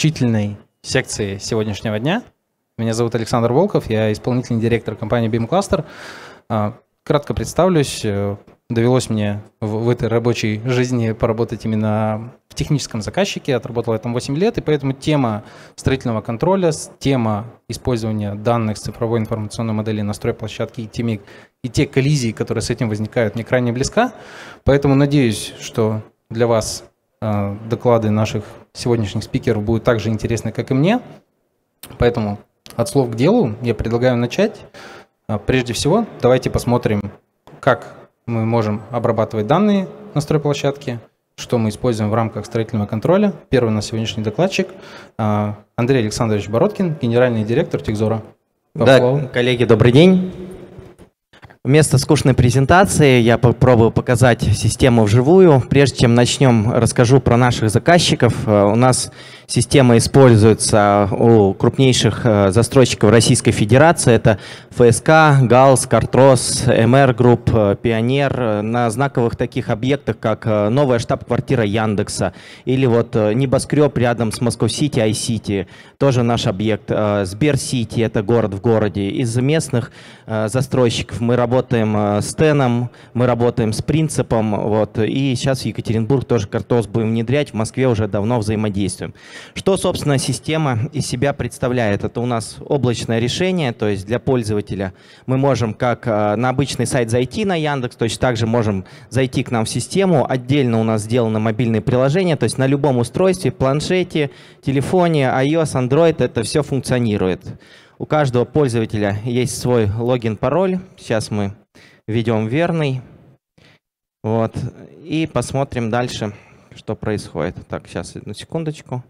заключительной секции сегодняшнего дня. Меня зовут Александр Волков, я исполнительный директор компании BIM Cluster. А, кратко представлюсь, э, довелось мне в, в этой рабочей жизни поработать именно в техническом заказчике, отработал я там 8 лет, и поэтому тема строительного контроля, тема использования данных с цифровой информационной модели на стройплощадке и, теми, и те коллизии, которые с этим возникают, мне крайне близка. Поэтому надеюсь, что для вас э, доклады наших сегодняшних спикеров будут так же интересны, как и мне. Поэтому от слов к делу я предлагаю начать. А, прежде всего, давайте посмотрим, как мы можем обрабатывать данные на стройплощадке, что мы используем в рамках строительного контроля. Первый на сегодняшний докладчик а, Андрей Александрович Бородкин, генеральный директор Техзора. Да, коллеги, добрый день. Вместо скучной презентации я попробую показать систему вживую. Прежде чем начнем, расскажу про наших заказчиков. Э, у нас система используется у крупнейших э, застройщиков Российской Федерации. Это ФСК, ГАЛС, Кортрос, MR Group, э, Пионер. На знаковых таких объектах, как новая штаб-квартира Яндекса или вот небоскреб рядом с Москва-Сити, iCity, тоже наш объект. Сбер-Сити, это город в городе. Из местных застройщиков мы работаем э, с Теном, мы работаем с Принципом, вот, и сейчас в Екатеринбург тоже картос будем внедрять, в Москве уже давно взаимодействуем. Что, собственно, система из себя представляет? Это у нас облачное решение, то есть для пользователя мы можем как э, на обычный сайт зайти на Яндекс, то есть также можем зайти к нам в систему, отдельно у нас сделано мобильное приложение, то есть на любом устройстве, планшете, телефоне, iOS, Android, это все функционирует. У каждого пользователя есть свой логин-пароль. Сейчас мы введем верный. Вот. И посмотрим дальше, что происходит. Так, сейчас одну секундочку.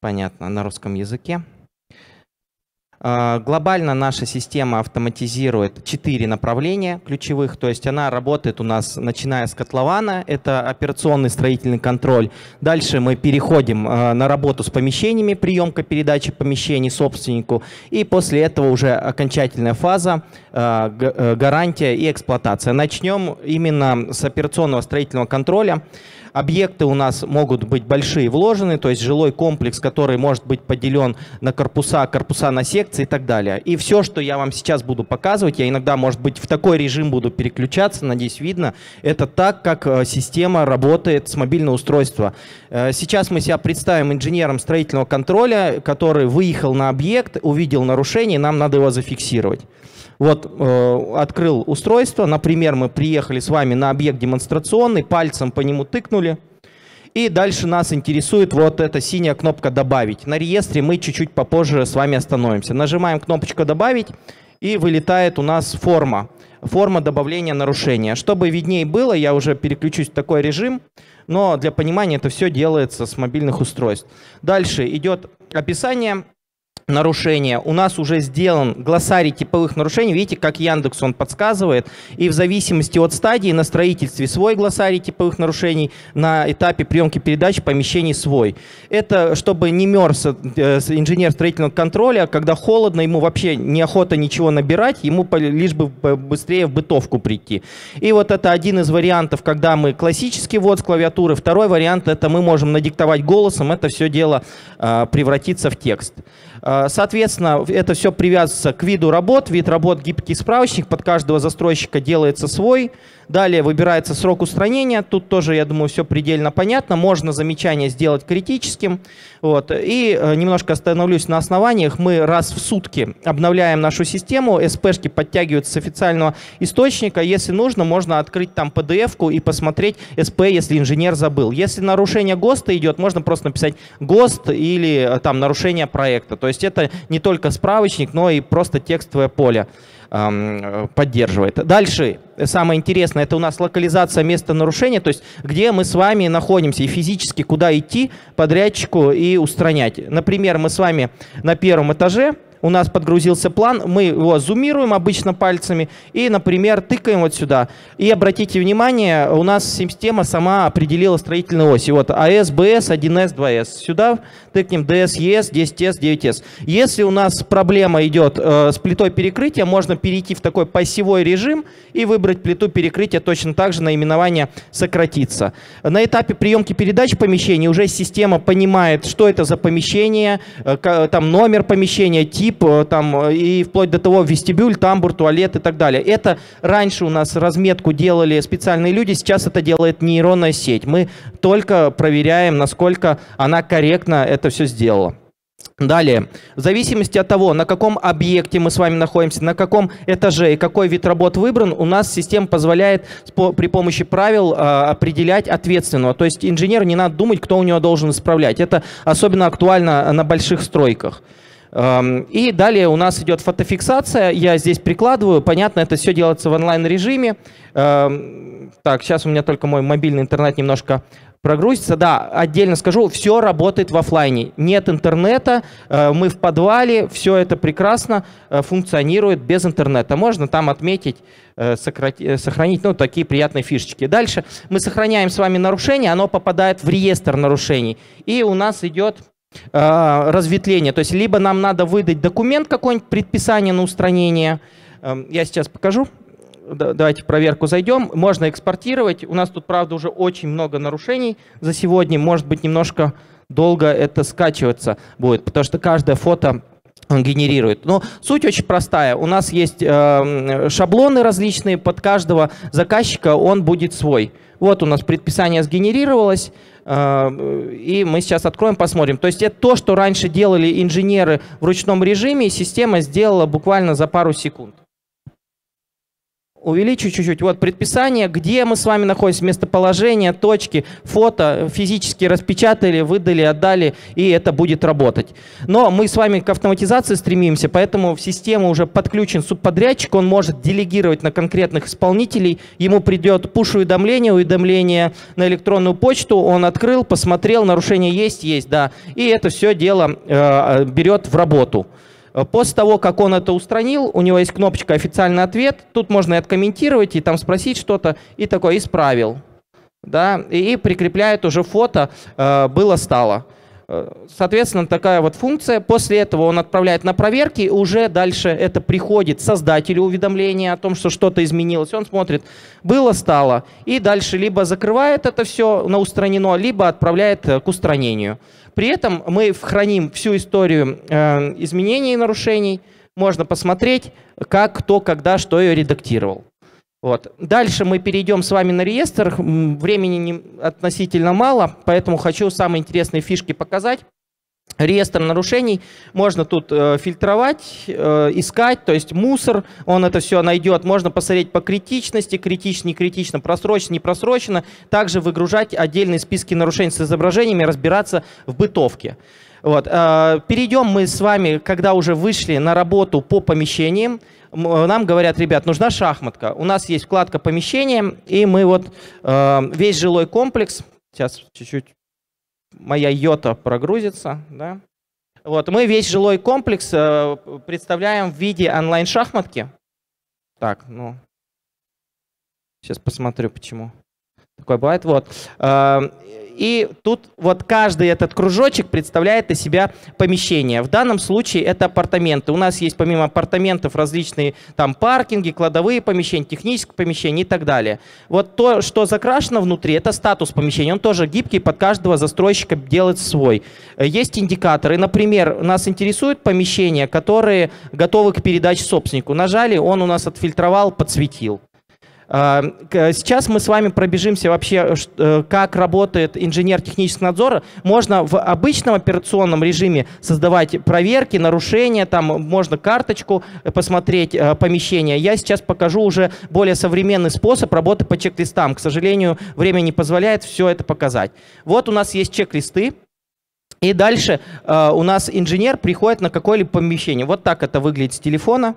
Понятно, на русском языке. А, глобально наша система автоматизирует четыре направления ключевых, то есть она работает у нас начиная с котлована, это операционный строительный контроль. Дальше мы переходим а, на работу с помещениями, приемка передачи помещений собственнику, и после этого уже окончательная фаза, а, э, гарантия и эксплуатация. Начнем именно с операционного строительного контроля. Объекты у нас могут быть большие вложены, то есть жилой комплекс, который может быть поделен на корпуса, корпуса на секции и так далее. И все, что я вам сейчас буду показывать, я иногда, может быть, в такой режим буду переключаться, надеюсь, видно, это так, как э, система работает с мобильного устройства. Э, сейчас мы себя представим инженером строительного контроля, который выехал на объект, увидел нарушение, нам надо его зафиксировать. Вот э, открыл устройство, например, мы приехали с вами на объект демонстрационный, пальцем по нему тыкнули, и дальше нас интересует вот эта синяя кнопка «Добавить». На реестре мы чуть-чуть попозже с вами остановимся. Нажимаем кнопочку «Добавить», и вылетает у нас форма. Форма добавления нарушения. Чтобы виднее было, я уже переключусь в такой режим, но для понимания это все делается с мобильных устройств. Дальше идет описание нарушения. У нас уже сделан глоссарий типовых нарушений. Видите, как Яндекс он подсказывает. И в зависимости от стадии на строительстве свой глоссарий типовых нарушений, на этапе приемки передач помещений свой. Это чтобы не мерз э, инженер строительного контроля, когда холодно, ему вообще неохота ничего набирать, ему лишь бы быстрее в бытовку прийти. И вот это один из вариантов, когда мы классический ввод с клавиатуры. Второй вариант это мы можем надиктовать голосом, это все дело э, превратится в текст. Соответственно, это все привязывается к виду работ. Вид работ гибкий справочник, под каждого застройщика делается свой. Далее выбирается срок устранения. Тут тоже, я думаю, все предельно понятно. Можно замечание сделать критическим. Вот. И э, немножко остановлюсь на основаниях. Мы раз в сутки обновляем нашу систему. СПшки подтягиваются с официального источника. Если нужно, можно открыть там PDF-ку и посмотреть СП, если инженер забыл. Если нарушение ГОСТа идет, можно просто написать ГОСТ или э, там нарушение проекта. То есть это не только справочник, но и просто текстовое поле поддерживает. Дальше, самое интересное, это у нас локализация места нарушения, то есть где мы с вами находимся и физически куда идти подрядчику и устранять. Например, мы с вами на первом этаже, у нас подгрузился план, мы его зумируем обычно пальцами и, например, тыкаем вот сюда. И обратите внимание, у нас система сама определила строительные оси. Вот АС, БС, 1С, 2С. Сюда тыкнем ДС, ЕС, 10С, 9С. Если у нас проблема идет э, с плитой перекрытия, можно перейти в такой посевой режим и выбрать плиту перекрытия точно так же наименование сократится. На этапе приемки передач помещений уже система понимает, что это за помещение, э, там номер помещения, тип, э, там, э, и вплоть до того вестибюль, тамбур, туалет и так далее. Это раньше у нас разметку делали специальные люди, сейчас это делает нейронная сеть. Мы только проверяем, насколько она корректно это все сделала. Далее, в зависимости от того, на каком объекте мы с вами находимся, на каком этаже и какой вид работ выбран, у нас система позволяет при помощи правил а, определять ответственного. То есть инженеру не надо думать, кто у него должен исправлять. Это особенно актуально на больших стройках. И далее у нас идет фотофиксация. Я здесь прикладываю. Понятно, это все делается в онлайн-режиме. Так, сейчас у меня только мой мобильный интернет немножко прогрузится. Да, отдельно скажу, все работает в офлайне. Нет интернета, э, мы в подвале, все это прекрасно э, функционирует без интернета. Можно там отметить, э, сохранить ну, такие приятные фишечки. Дальше мы сохраняем с вами нарушение, оно попадает в реестр нарушений. И у нас идет разветвление. То есть либо нам надо выдать документ какой-нибудь, предписание на устранение. Эм, я сейчас покажу давайте проверку зайдем. Можно экспортировать. У нас тут, правда, уже очень много нарушений за сегодня. Может быть, немножко долго это скачиваться будет, потому что каждое фото он генерирует. Но суть очень простая. У нас есть э, шаблоны различные, под каждого заказчика он будет свой. Вот у нас предписание сгенерировалось, и мы сейчас откроем, посмотрим. То есть это то, что раньше делали инженеры в ручном режиме, система сделала буквально за пару секунд. Увеличу чуть-чуть. Вот предписание, где мы с вами находимся, местоположение, точки, фото, физически распечатали, выдали, отдали, и это будет работать. Но мы с вами к автоматизации стремимся, поэтому в систему уже подключен субподрядчик, он может делегировать на конкретных исполнителей, ему придет пуш-уведомление, уведомление на электронную почту, он открыл, посмотрел, нарушение есть, есть, да, и это все дело э, берет в работу. Э, после того, как он это устранил, у него есть кнопочка «Официальный ответ». Тут можно и откомментировать, и там спросить что-то, и такое «Исправил». Да, и прикрепляет уже фото э, «Было-стало». Э, соответственно, такая вот функция. После этого он отправляет на проверки, и уже дальше это приходит создателю уведомления о том, что что-то изменилось. Он смотрит, было, стало, и дальше либо закрывает это все на устранено, либо отправляет к устранению. При этом мы храним всю историю э, изменений и нарушений. Можно посмотреть, как, кто, когда, что ее редактировал. Вот. Дальше мы перейдем с вами на реестр. Времени не, относительно мало, поэтому хочу самые интересные фишки показать реестр нарушений. Можно тут э, фильтровать, э, искать, то есть мусор, он это все найдет. Можно посмотреть по критичности, критично, не критично, просрочено, не просрочено. Также выгружать отдельные списки нарушений с изображениями, разбираться в бытовке. Вот. Э, перейдем мы с вами, когда уже вышли на работу по помещениям, нам говорят, ребят, нужна шахматка. У нас есть вкладка помещения, и мы вот э, весь жилой комплекс, сейчас чуть-чуть моя йота прогрузится, да. Вот, мы весь жилой комплекс э, представляем в виде онлайн-шахматки. Так, ну, сейчас посмотрю, почему. Такое бывает. Вот. И тут вот каждый этот кружочек представляет из себя помещение. В данном случае это апартаменты. У нас есть помимо апартаментов различные там паркинги, кладовые помещения, технические помещения и так далее. Вот то, что закрашено внутри, это статус помещения. Он тоже гибкий, под каждого застройщика делает свой. Есть индикаторы. Например, нас интересуют помещения, которые готовы к передаче собственнику. Нажали, он у нас отфильтровал, подсветил. А, сейчас мы с вами пробежимся вообще, э, как работает инженер технического надзора. Можно в обычном операционном режиме создавать проверки, нарушения, там можно карточку посмотреть э, помещение. Я сейчас покажу уже более современный способ работы по чек-листам. К сожалению, время не позволяет все это показать. Вот у нас есть чек-листы. И дальше э, у нас инженер приходит на какое-либо помещение. Вот так это выглядит с телефона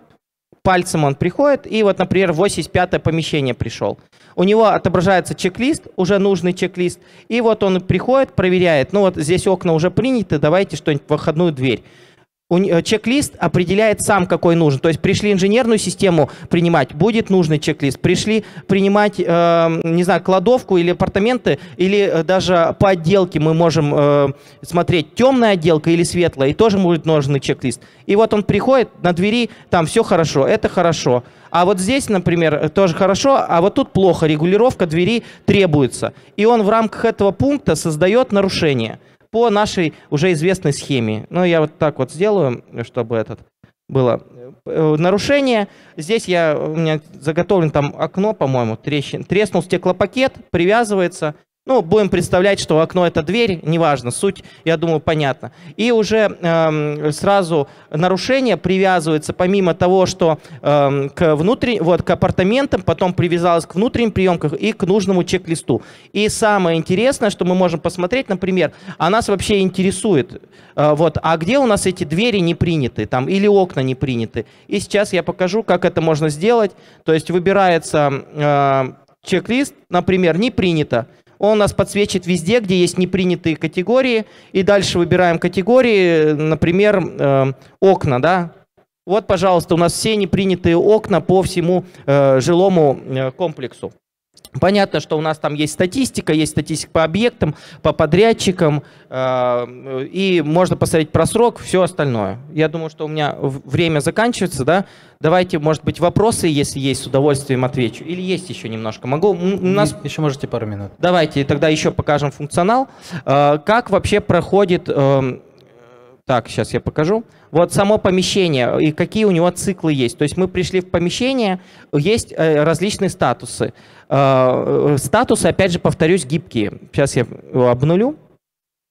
пальцем он приходит, и вот, например, в 85-е помещение пришел. У него отображается чек-лист, уже нужный чек-лист, и вот он приходит, проверяет, ну вот здесь окна уже приняты, давайте что-нибудь в выходную дверь. Э, чек-лист определяет сам, какой нужен. То есть пришли инженерную систему принимать, будет нужный чек-лист. Пришли принимать, э, не знаю, кладовку или апартаменты, или э, даже по отделке мы можем смотреть, темная отделка или светлая, и тоже будет нужный чек-лист. И вот он приходит, на двери там все хорошо, это хорошо. А вот здесь, например, тоже хорошо, а вот тут плохо, регулировка двери требуется. И он в рамках этого пункта создает нарушение по нашей уже известной схеме. Ну, я вот так вот сделаю, чтобы этот было э, нарушение. Здесь я, у меня заготовлен там окно, по-моему, трещин. Треснул стеклопакет, привязывается. Ну, будем представлять, что окно это дверь, неважно, суть, я думаю, понятна. И уже э, сразу нарушение привязывается, помимо того, что э, к, внутрен... вот, к апартаментам, потом привязалось к внутренним приемкам и к нужному чек-листу. И самое интересное, что мы можем посмотреть, например, а нас вообще интересует, э, вот, а где у нас эти двери не приняты, там, или окна не приняты. И сейчас я покажу, как это можно сделать. То есть выбирается э, чек-лист, например, не принято. Он у нас подсвечит везде, где есть непринятые категории. И дальше выбираем категории, например, э, окна, да. Вот, пожалуйста, у нас все непринятые окна по всему э, жилому э, комплексу. Понятно, что у нас там есть статистика, есть статистика по объектам, по подрядчикам, э, и можно посмотреть про срок, все остальное. Я думаю, что у меня время заканчивается, да? Давайте, может быть, вопросы, если есть, с удовольствием отвечу. Или есть еще немножко? Могу? У нас... Еще можете пару минут. Давайте тогда еще покажем функционал. Э, как вообще проходит эм, так, сейчас я покажу. Вот само помещение и какие у него циклы есть. То есть мы пришли в помещение, есть э, различные статусы. Э, статусы, опять же, повторюсь, гибкие. Сейчас я его обнулю.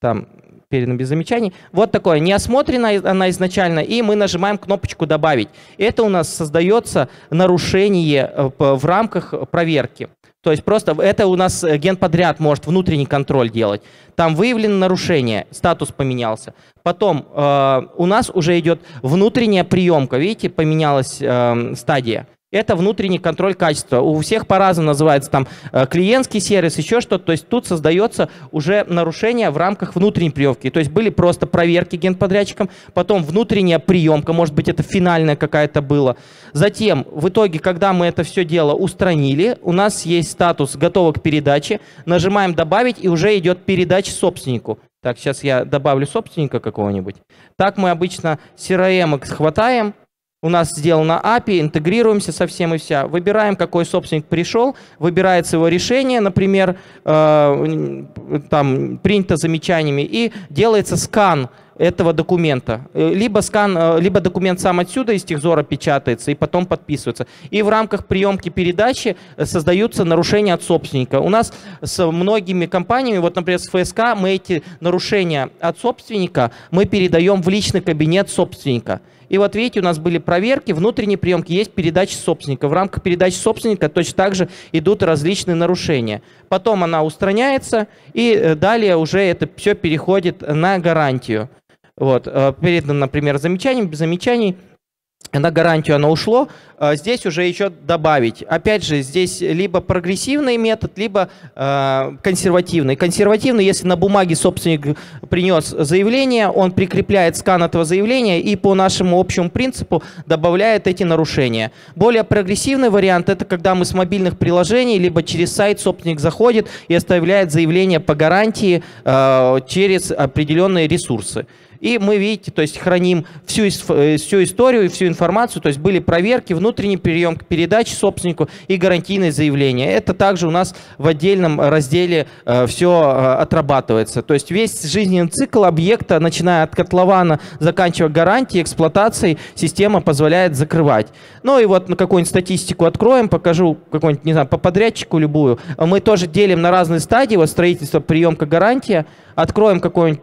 Там передано без замечаний. Вот такое, не осмотрена она изначально, и мы нажимаем кнопочку «Добавить». Это у нас создается нарушение э, в рамках проверки. То есть просто это у нас э, генподряд может внутренний контроль делать. Там выявлено нарушение, статус поменялся. Потом э, у нас уже идет внутренняя приемка. Видите, поменялась э, стадия это внутренний контроль качества. У всех по-разному называется там э, клиентский сервис, еще что-то. То есть тут создается уже нарушение в рамках внутренней приемки. То есть были просто проверки генподрядчиком, потом внутренняя приемка, может быть, это финальная какая-то была. Затем, в итоге, когда мы это все дело устранили, у нас есть статус «Готово к передаче». Нажимаем «Добавить» и уже идет передача собственнику. Так, сейчас я добавлю собственника какого-нибудь. Так мы обычно CRM хватаем, у нас сделано API, интегрируемся со всем и вся. Выбираем, какой собственник пришел, выбирается его решение, например, э, там принято замечаниями, и делается скан этого документа. Э, либо скан, э, либо документ сам отсюда из техзора печатается и потом подписывается. И в рамках приемки передачи э, создаются нарушения от собственника. У нас с многими компаниями, вот, например, с ФСК, мы эти нарушения от собственника мы передаем в личный кабинет собственника. И вот видите, у нас были проверки, внутренние приемки, есть передача собственника. В рамках передачи собственника точно так же идут различные нарушения. Потом она устраняется, и э, далее уже это все переходит на гарантию. Вот, э, передано, например, замечанием, без замечаний – на гарантию оно ушло, а здесь уже еще добавить. Опять же, здесь либо прогрессивный метод, либо э, консервативный. Консервативный, если на бумаге собственник принес заявление, он прикрепляет скан этого заявления и по нашему общему принципу добавляет эти нарушения. Более прогрессивный вариант – это когда мы с мобильных приложений, либо через сайт собственник заходит и оставляет заявление по гарантии э, через определенные ресурсы. И мы, видите, то есть храним всю, э, всю историю и всю информацию, то есть были проверки, внутренний прием передачи собственнику и гарантийное заявление. Это также у нас в отдельном разделе э, все э, отрабатывается. То есть весь жизненный цикл объекта, начиная от котлована, заканчивая гарантией, эксплуатацией, система позволяет закрывать. Ну и вот на какую-нибудь статистику откроем, покажу какой-нибудь, не знаю, по подрядчику любую. Мы тоже делим на разные стадии, вот строительство, приемка, гарантия. Откроем какой-нибудь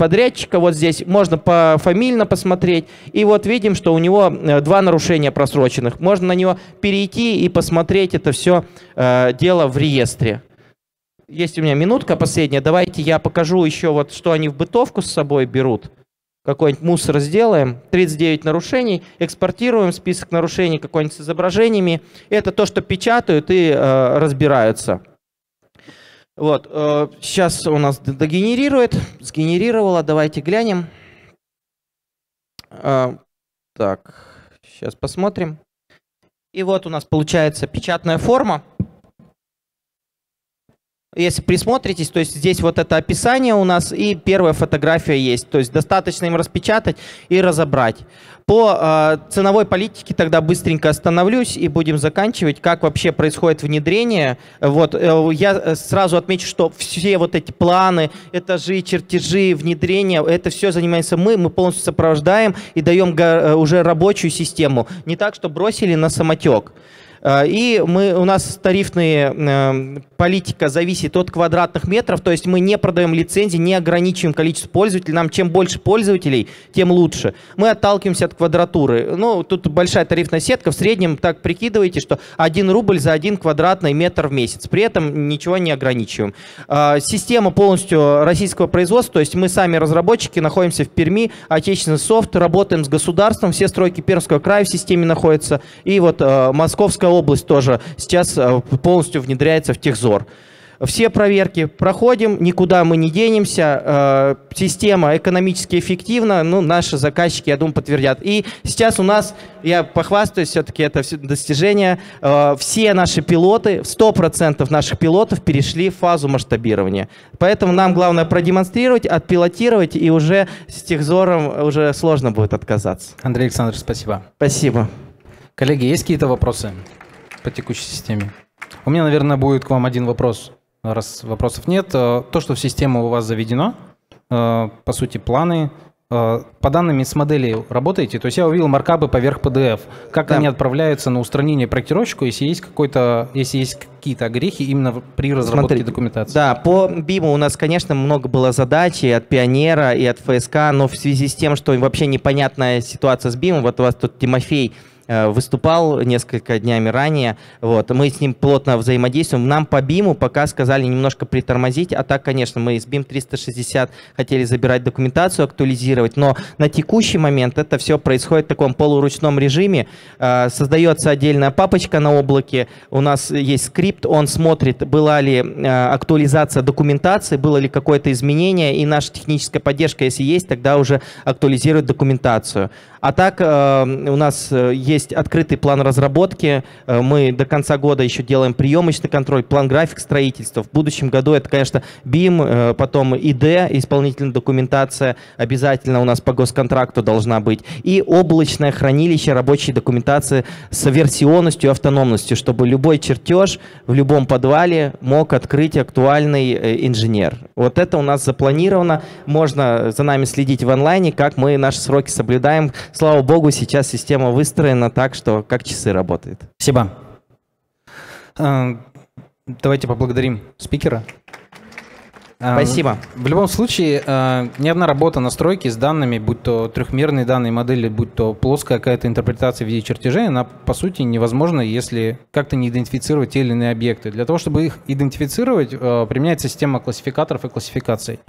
подрядчика вот здесь, можно пофамильно посмотреть, и вот видим, что у него э, два нарушения просроченных. Можно на него перейти и посмотреть это все э, дело в реестре. Есть у меня минутка последняя, давайте я покажу еще вот, что они в бытовку с собой берут. Какой-нибудь мусор сделаем, 39 нарушений, экспортируем список нарушений какой-нибудь с изображениями. Это то, что печатают и э, разбираются. Вот, э, сейчас у нас догенерирует, сгенерировало, давайте глянем. А, так, сейчас посмотрим. И вот у нас получается печатная форма. Если присмотритесь, то есть здесь вот это описание у нас и первая фотография есть. То есть достаточно им распечатать и разобрать. По э, ценовой политике тогда быстренько остановлюсь и будем заканчивать, как вообще происходит внедрение. Вот, э, я сразу отмечу, что все вот эти планы, этажи, чертежи, внедрение, это все занимаемся мы, мы полностью сопровождаем и даем э, уже рабочую систему. Не так, что бросили на самотек. Э, и мы, у нас тарифная эм, политика зависит от квадратных метров, то есть мы не продаем лицензии, не ограничиваем количество пользователей. Нам чем больше пользователей, тем лучше. Мы отталкиваемся от квадратуры. Ну, тут большая тарифная сетка. В среднем так прикидывайте, что 1 рубль за 1 квадратный метр в месяц. При этом ничего не ограничиваем. Э, система полностью российского производства, то есть мы сами разработчики, находимся в Перми, отечественный софт, работаем с государством, все стройки Пермского края в системе находятся. И вот э, Московская область тоже сейчас э, полностью внедряется в техзор. Все проверки проходим, никуда мы не денемся, э, система экономически эффективна, ну, наши заказчики, я думаю, подтвердят. И сейчас у нас, я похвастаюсь, все-таки это достижение, э, все наши пилоты, 100% наших пилотов перешли в фазу масштабирования. Поэтому нам главное продемонстрировать, отпилотировать, и уже с техзором уже сложно будет отказаться. Андрей Александрович, спасибо. Спасибо. Коллеги, есть какие-то вопросы по текущей системе? У меня, наверное, будет к вам один вопрос, раз вопросов нет. Э, то, что в систему у вас заведено, э, по сути, планы, э, по данным с модели работаете? То есть я увидел маркапы поверх PDF. Как да. они отправляются на устранение проектировщику, если есть какой-то, если есть какие-то огрехи именно при разработке Смотрите, документации? Да, по BIM у нас, конечно, много было задач и от Пионера, и от ФСК, но в связи с тем, что вообще непонятная ситуация с BIM, вот у вас тут Тимофей выступал несколько днями ранее. Вот. Мы с ним плотно взаимодействуем. Нам по БИМу пока сказали немножко притормозить, а так, конечно, мы из BIM 360 хотели забирать документацию, актуализировать, но на текущий момент это все происходит в таком полуручном режиме. Э, создается отдельная папочка на облаке, у нас есть скрипт, он смотрит, была ли э, актуализация документации, было ли какое-то изменение, и наша техническая поддержка, если есть, тогда уже актуализирует документацию. А так у нас есть есть открытый план разработки. Э, мы до конца года еще делаем приемочный контроль, план график строительства. В будущем году это, конечно, BIM, э, потом ИД, исполнительная документация обязательно у нас по госконтракту должна быть. И облачное хранилище рабочей документации с версионностью автономностью, чтобы любой чертеж в любом подвале мог открыть актуальный э, инженер. Вот это у нас запланировано. Можно за нами следить в онлайне, как мы наши сроки соблюдаем. Слава богу, сейчас система выстроена так, что как часы работает. Спасибо. А, давайте поблагодарим спикера. А, Спасибо. В любом случае, а, ни одна работа настройки с данными, будь то трехмерные данные модели, будь то плоская какая-то интерпретация в виде чертежей, она по сути невозможна, если как-то не идентифицировать те или иные объекты. Для того, чтобы их идентифицировать, применяется система классификаторов и классификаций.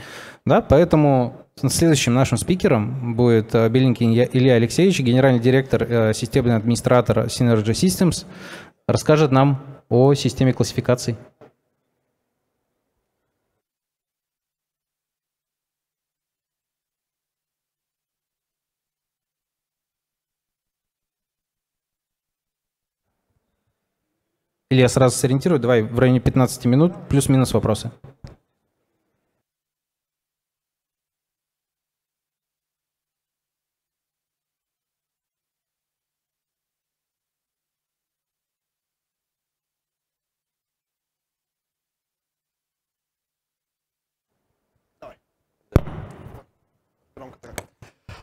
Да? Поэтому Следующим нашим спикером будет Беленький Илья Алексеевич, генеральный директор, системный администратор Synergy Systems, расскажет нам о системе классификаций. Илья сразу сориентируй, давай в районе 15 минут, плюс-минус вопросы.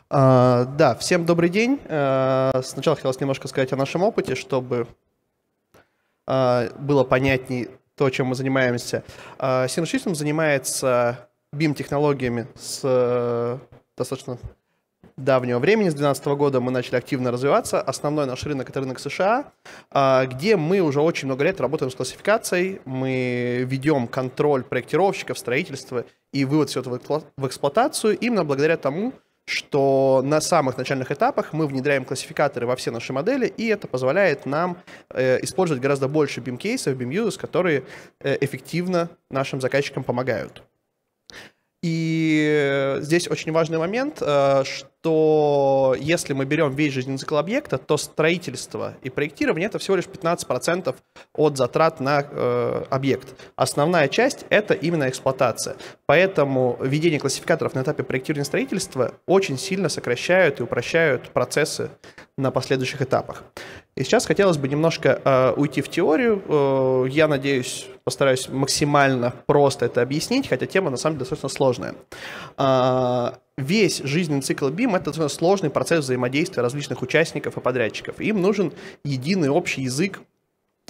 А, да, всем добрый день. А, сначала хотелось немножко сказать о нашем опыте, чтобы было понятнее то, чем мы занимаемся. А, Synergy занимается BIM-технологиями с а, достаточно давнего времени, с 2012 года мы начали активно развиваться. Основной наш рынок – это рынок США, а, где мы уже очень много лет работаем с классификацией, мы ведем контроль проектировщиков, строительства и вывод всего этого в эксплуатацию именно благодаря тому, что на самых начальных этапах мы внедряем классификаторы во все наши модели, и это позволяет нам э, использовать гораздо больше BIM-кейсов, BIM-users, которые э, эффективно нашим заказчикам помогают. И здесь очень важный момент, э, что если мы берем весь жизненный цикл объекта, то строительство и проектирование это всего лишь 15% от затрат на э, объект. Основная часть это именно эксплуатация. Поэтому введение классификаторов на этапе проектирования строительства очень сильно сокращают и упрощают процессы на последующих этапах. И сейчас хотелось бы немножко э, уйти в теорию. Э, я надеюсь, постараюсь максимально просто это объяснить, хотя тема на самом деле достаточно сложная. Э, весь жизненный цикл BIM — это достаточно сложный процесс взаимодействия различных участников и подрядчиков. Им нужен единый общий язык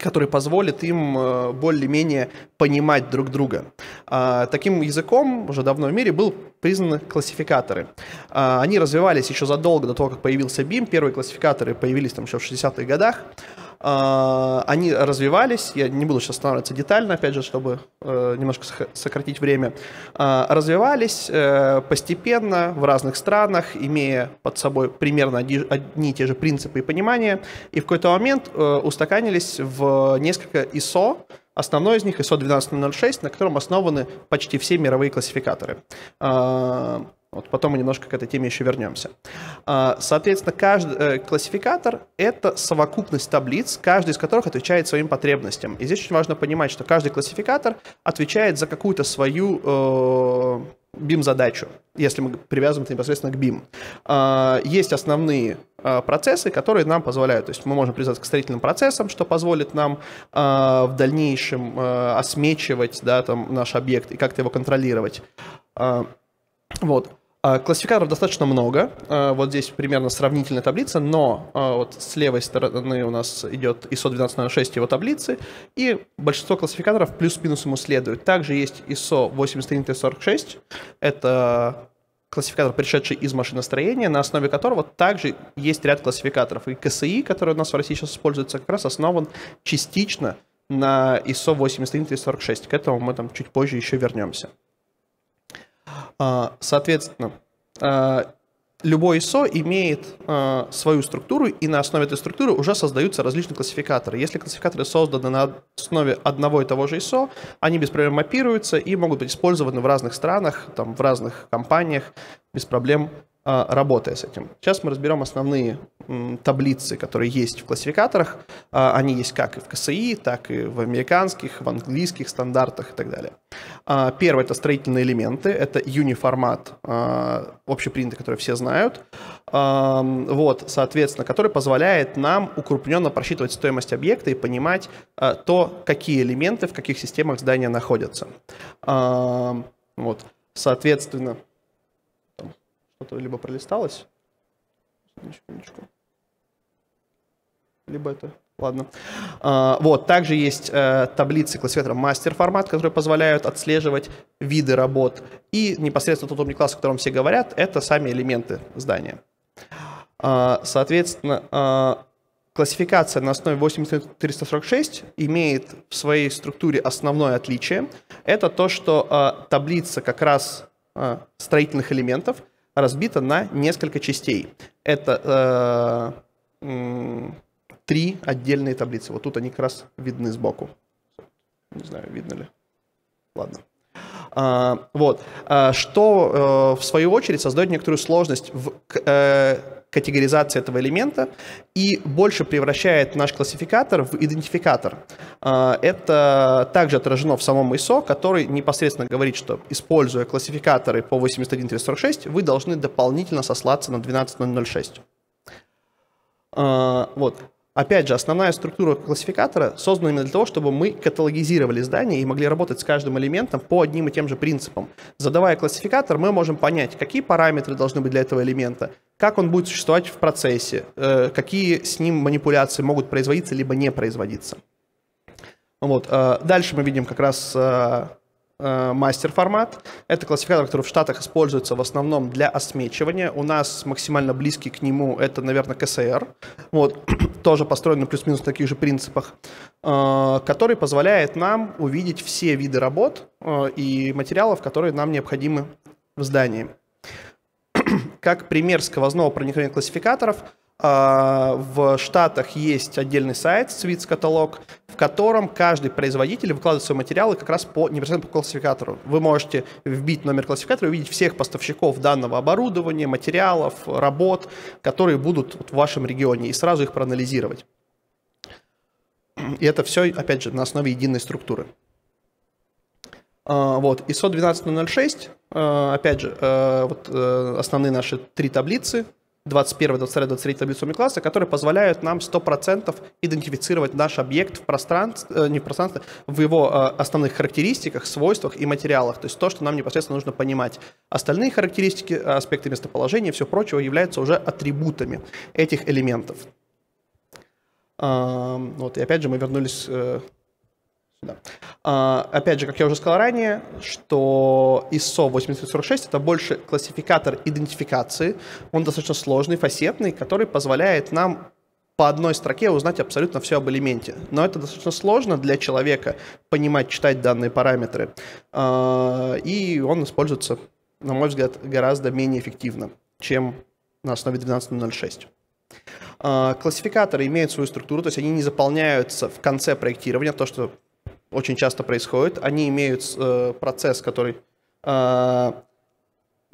который позволит им э, более-менее понимать друг друга. А, таким языком уже давно в мире был признаны классификаторы. А, они развивались еще задолго до того, как появился BIM. Первые классификаторы появились там еще в 60-х годах. А, они развивались, я не буду сейчас останавливаться детально, опять же, чтобы э, немножко сократить время, а, развивались э, постепенно в разных странах, имея под собой примерно одни и те же принципы и понимания, и в какой-то момент э, устаканились в несколько ISO, Основной из них ISO 12006, на котором основаны почти все мировые классификаторы. А, вот потом мы немножко к этой теме еще вернемся. А, соответственно, каждый э, классификатор — это совокупность таблиц, каждый из которых отвечает своим потребностям. И здесь очень важно понимать, что каждый классификатор отвечает за какую-то свою э, BIM-задачу, если мы привязываем это непосредственно к BIM. А, есть основные э, процессы, которые нам позволяют, то есть мы можем привязаться к строительным процессам, что позволит нам в дальнейшем осмечивать да, там, наш объект и как-то его контролировать. Вот. А, классификаторов достаточно много. А, вот здесь примерно сравнительная таблица, но а, вот с левой стороны у нас идет ISO 12006 его таблицы, и большинство классификаторов плюс-минус ему следует. Также есть ISO 83346. Это классификатор, пришедший из машиностроения, на основе которого также есть ряд классификаторов. И КСИ, который у нас в России сейчас используется, как раз основан частично на ISO 83346. К этому мы там чуть позже еще вернемся. А, соответственно, а, любой ISO имеет а, свою структуру, и на основе этой структуры уже создаются различные классификаторы. Если классификаторы созданы на основе одного и того же ISO, они без проблем мапируются и могут быть использованы в разных странах, там, в разных компаниях без проблем работая с этим. Сейчас мы разберем основные таблицы, которые есть в классификаторах. А, они есть как и в КСИ, так и в американских, в английских стандартах и так далее. А, первое – это строительные элементы. Это юниформат, общепринятый, который все знают. Вот, соответственно, который позволяет нам укрупненно просчитывать стоимость объекта и понимать то, какие элементы в каких системах здания находятся. Вот, соответственно, что-то либо пролисталось. Секундочку. Либо это... Ладно. А, вот, также есть э, таблицы классификатора мастер-формат, которые позволяют отслеживать виды работ. И непосредственно тот умный класс, о котором все говорят, это сами элементы здания. А, соответственно, а, классификация на основе 8346 имеет в своей структуре основное отличие. Это то, что таблица как раз строительных элементов разбита на несколько частей. Это э, три отдельные таблицы. Вот тут они как раз видны сбоку. Не знаю, видно ли. Ладно. А, вот. А, что, э, в свою очередь, создает некоторую сложность в э, категоризации этого элемента и больше превращает наш классификатор в идентификатор. А, это также отражено в самом ISO, который непосредственно говорит, что используя классификаторы по 81346, вы должны дополнительно сослаться на 12006. А, вот. Опять же, основная структура классификатора создана именно для того, чтобы мы каталогизировали здания и могли работать с каждым элементом по одним и тем же принципам. Задавая классификатор, мы можем понять, какие параметры должны быть для этого элемента, как он будет существовать в процессе, э, какие с ним манипуляции могут производиться либо не производиться. Вот. Э, дальше мы видим как раз э, Э, мастер-формат. Это классификатор, который в Штатах используется в основном для осмечивания. У нас максимально близкий к нему это, наверное, КСР. Вот. Тоже построен на плюс-минус таких же принципах, э, который позволяет нам увидеть все виды работ э, и материалов, которые нам необходимы в здании. Как пример сквозного проникновения классификаторов, в Штатах есть отдельный сайт, Свитс каталог, в котором каждый производитель выкладывает свои материалы как раз по непосредственно по классификатору. Вы можете вбить номер классификатора и увидеть всех поставщиков данного оборудования, материалов, работ, которые будут в вашем регионе, и сразу их проанализировать. И это все, опять же, на основе единой структуры. А, вот, ISO 12006, а, опять же, э, вот э, основные наши три таблицы – 21, 22, 23 таблицу класса, которые позволяют нам 100% идентифицировать наш объект в пространстве, э, не в пространстве, в его э, основных характеристиках, свойствах и материалах. То есть то, что нам непосредственно нужно понимать. Остальные характеристики, аспекты местоположения все прочее являются уже атрибутами этих элементов. Вот, и опять же мы вернулись э, да. А, опять же, как я уже сказал ранее, что ISO 8046 это больше классификатор идентификации. Он достаточно сложный, фасетный, который позволяет нам по одной строке узнать абсолютно все об элементе. Но это достаточно сложно для человека понимать, читать данные параметры. А, и он используется, на мой взгляд, гораздо менее эффективно, чем на основе 12.06. А, классификаторы имеют свою структуру, то есть они не заполняются в конце проектирования, то, что очень часто происходит. Они имеют э, процесс, который э,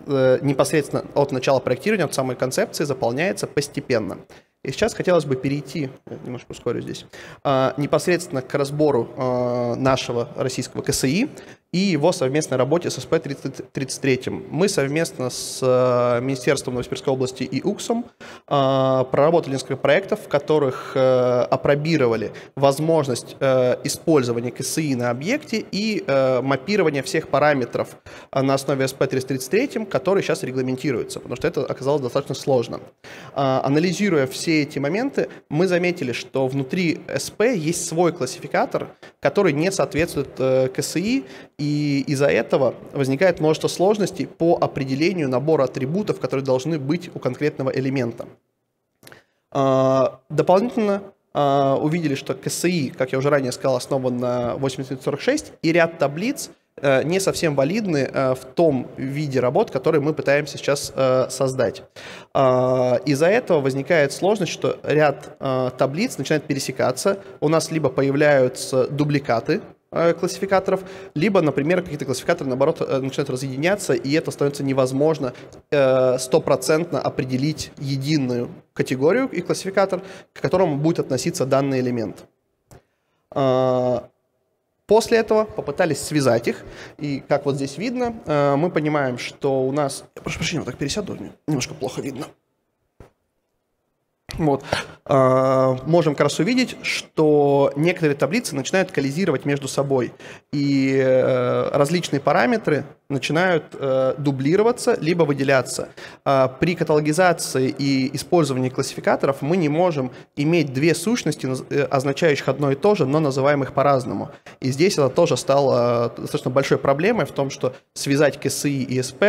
э, непосредственно от начала проектирования, от самой концепции заполняется постепенно. И сейчас хотелось бы перейти, немножко ускорю здесь, э, непосредственно к разбору э, нашего российского КСИ и его совместной работе с СП-33. Мы совместно с э, Министерством Новосибирской области и УКСом э, проработали несколько проектов, в которых э, опробировали возможность использования КСИ на объекте и мапирования всех параметров на основе СП-333, которые сейчас регламентируются, потому что это оказалось достаточно сложно. Анализируя все эти моменты, мы заметили, что внутри СП есть свой классификатор, который не соответствует КСИ, и из-за этого возникает множество сложностей по определению набора атрибутов, которые должны быть у конкретного элемента. А, дополнительно а, увидели, что КСИ, как я уже ранее сказал, основан на 8046, и ряд таблиц э, не совсем валидны э, в том виде работ, который мы пытаемся сейчас э, создать. А, из-за этого возникает сложность, что ряд таблиц начинает пересекаться, у нас либо появляются дубликаты Э, классификаторов, либо, например, какие-то классификаторы, наоборот, э, начинают разъединяться, и это становится невозможно э, стопроцентно определить единую категорию и классификатор, к которому будет относиться данный элемент. После этого попытались связать их, и как вот здесь видно, мы понимаем, что у нас... Я прошу прощения, вот так пересяду, немножко плохо видно. Вот. А, можем как раз увидеть, что некоторые таблицы начинают коллизировать между собой, и э, различные параметры начинают э, дублироваться, либо выделяться. А, при каталогизации и использовании классификаторов мы не можем иметь две сущности, э, означающих одно и то же, но называемых по-разному. И здесь это тоже стало достаточно большой проблемой в том, что связать КСИ и СП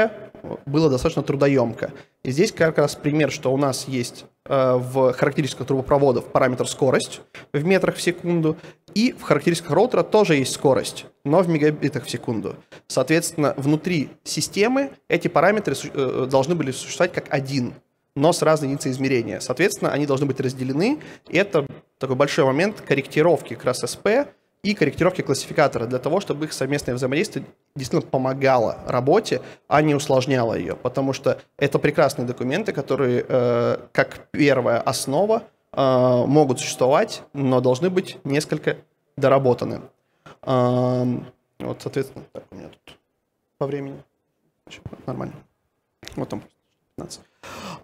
было достаточно трудоемко. И здесь как раз пример, что у нас есть э, в характеристиках трубопроводов параметр скорость в метрах в секунду, и в характеристиках роутера тоже есть скорость, но в мегабитах в секунду. Соответственно, внутри системы эти параметры э, должны были существовать как один, но с разной единицей измерения. Соответственно, они должны быть разделены, и это такой большой момент корректировки как раз СП, и корректировки классификатора для того, чтобы их совместное взаимодействие действительно помогало работе, а не усложняло ее. Потому что это прекрасные документы, которые э, как первая основа э, могут существовать, но должны быть несколько доработаны. Э, вот, соответственно, так у меня тут по времени. Нормально. Вот там 15.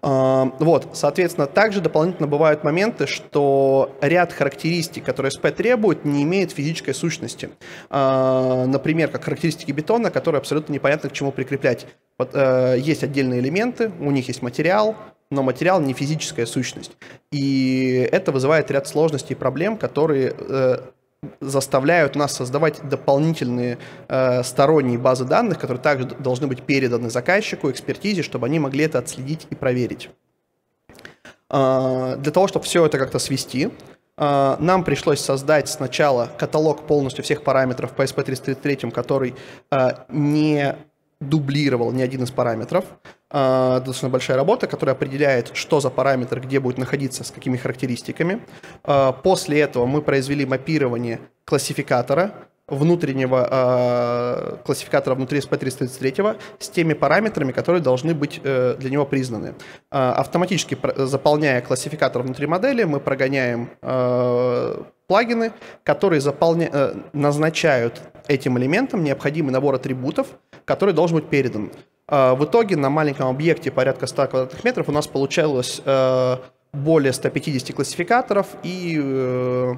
Вот, соответственно, также дополнительно бывают моменты, что ряд характеристик, которые СП требует, не имеет физической сущности. А, например, как характеристики бетона, которые абсолютно непонятно к чему прикреплять. Э, есть отдельные элементы, у них есть материал, но материал не физическая сущность. И это вызывает ряд сложностей и проблем, которые э, заставляют нас создавать дополнительные э, сторонние базы данных, которые также должны быть переданы заказчику, экспертизе, чтобы они могли это отследить и проверить. Э, для того, чтобы все это как-то свести, э, нам пришлось создать сначала каталог полностью всех параметров по SP333, который э, не дублировал ни один из параметров. Э, достаточно большая работа, которая определяет, что за параметр, где будет находиться, с какими характеристиками. Э, после этого мы произвели мапирование классификатора, внутреннего э, классификатора внутри SP333 с теми параметрами, которые должны быть э, для него признаны. Э, автоматически заполняя классификатор внутри модели, мы прогоняем э, плагины, которые заполня... э, назначают этим элементам необходимый набор атрибутов, который должен быть передан. Э, в итоге на маленьком объекте порядка 100 квадратных метров у нас получалось э, более 150 классификаторов и э,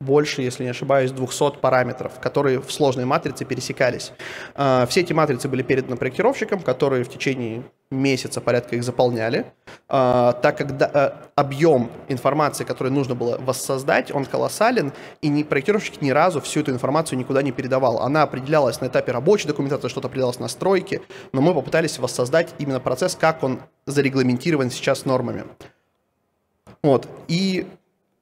больше, если не ошибаюсь, 200 параметров, которые в сложной матрице пересекались. А, все эти матрицы были переданы проектировщикам, которые в течение месяца порядка их заполняли, а, так как э, объем информации, который нужно было воссоздать, он колоссален, и ни проектировщик ни разу всю эту информацию никуда не передавал. Она определялась на этапе рабочей документации, что-то определялось на стройке, но мы попытались воссоздать именно процесс, как он зарегламентирован сейчас нормами. Вот. И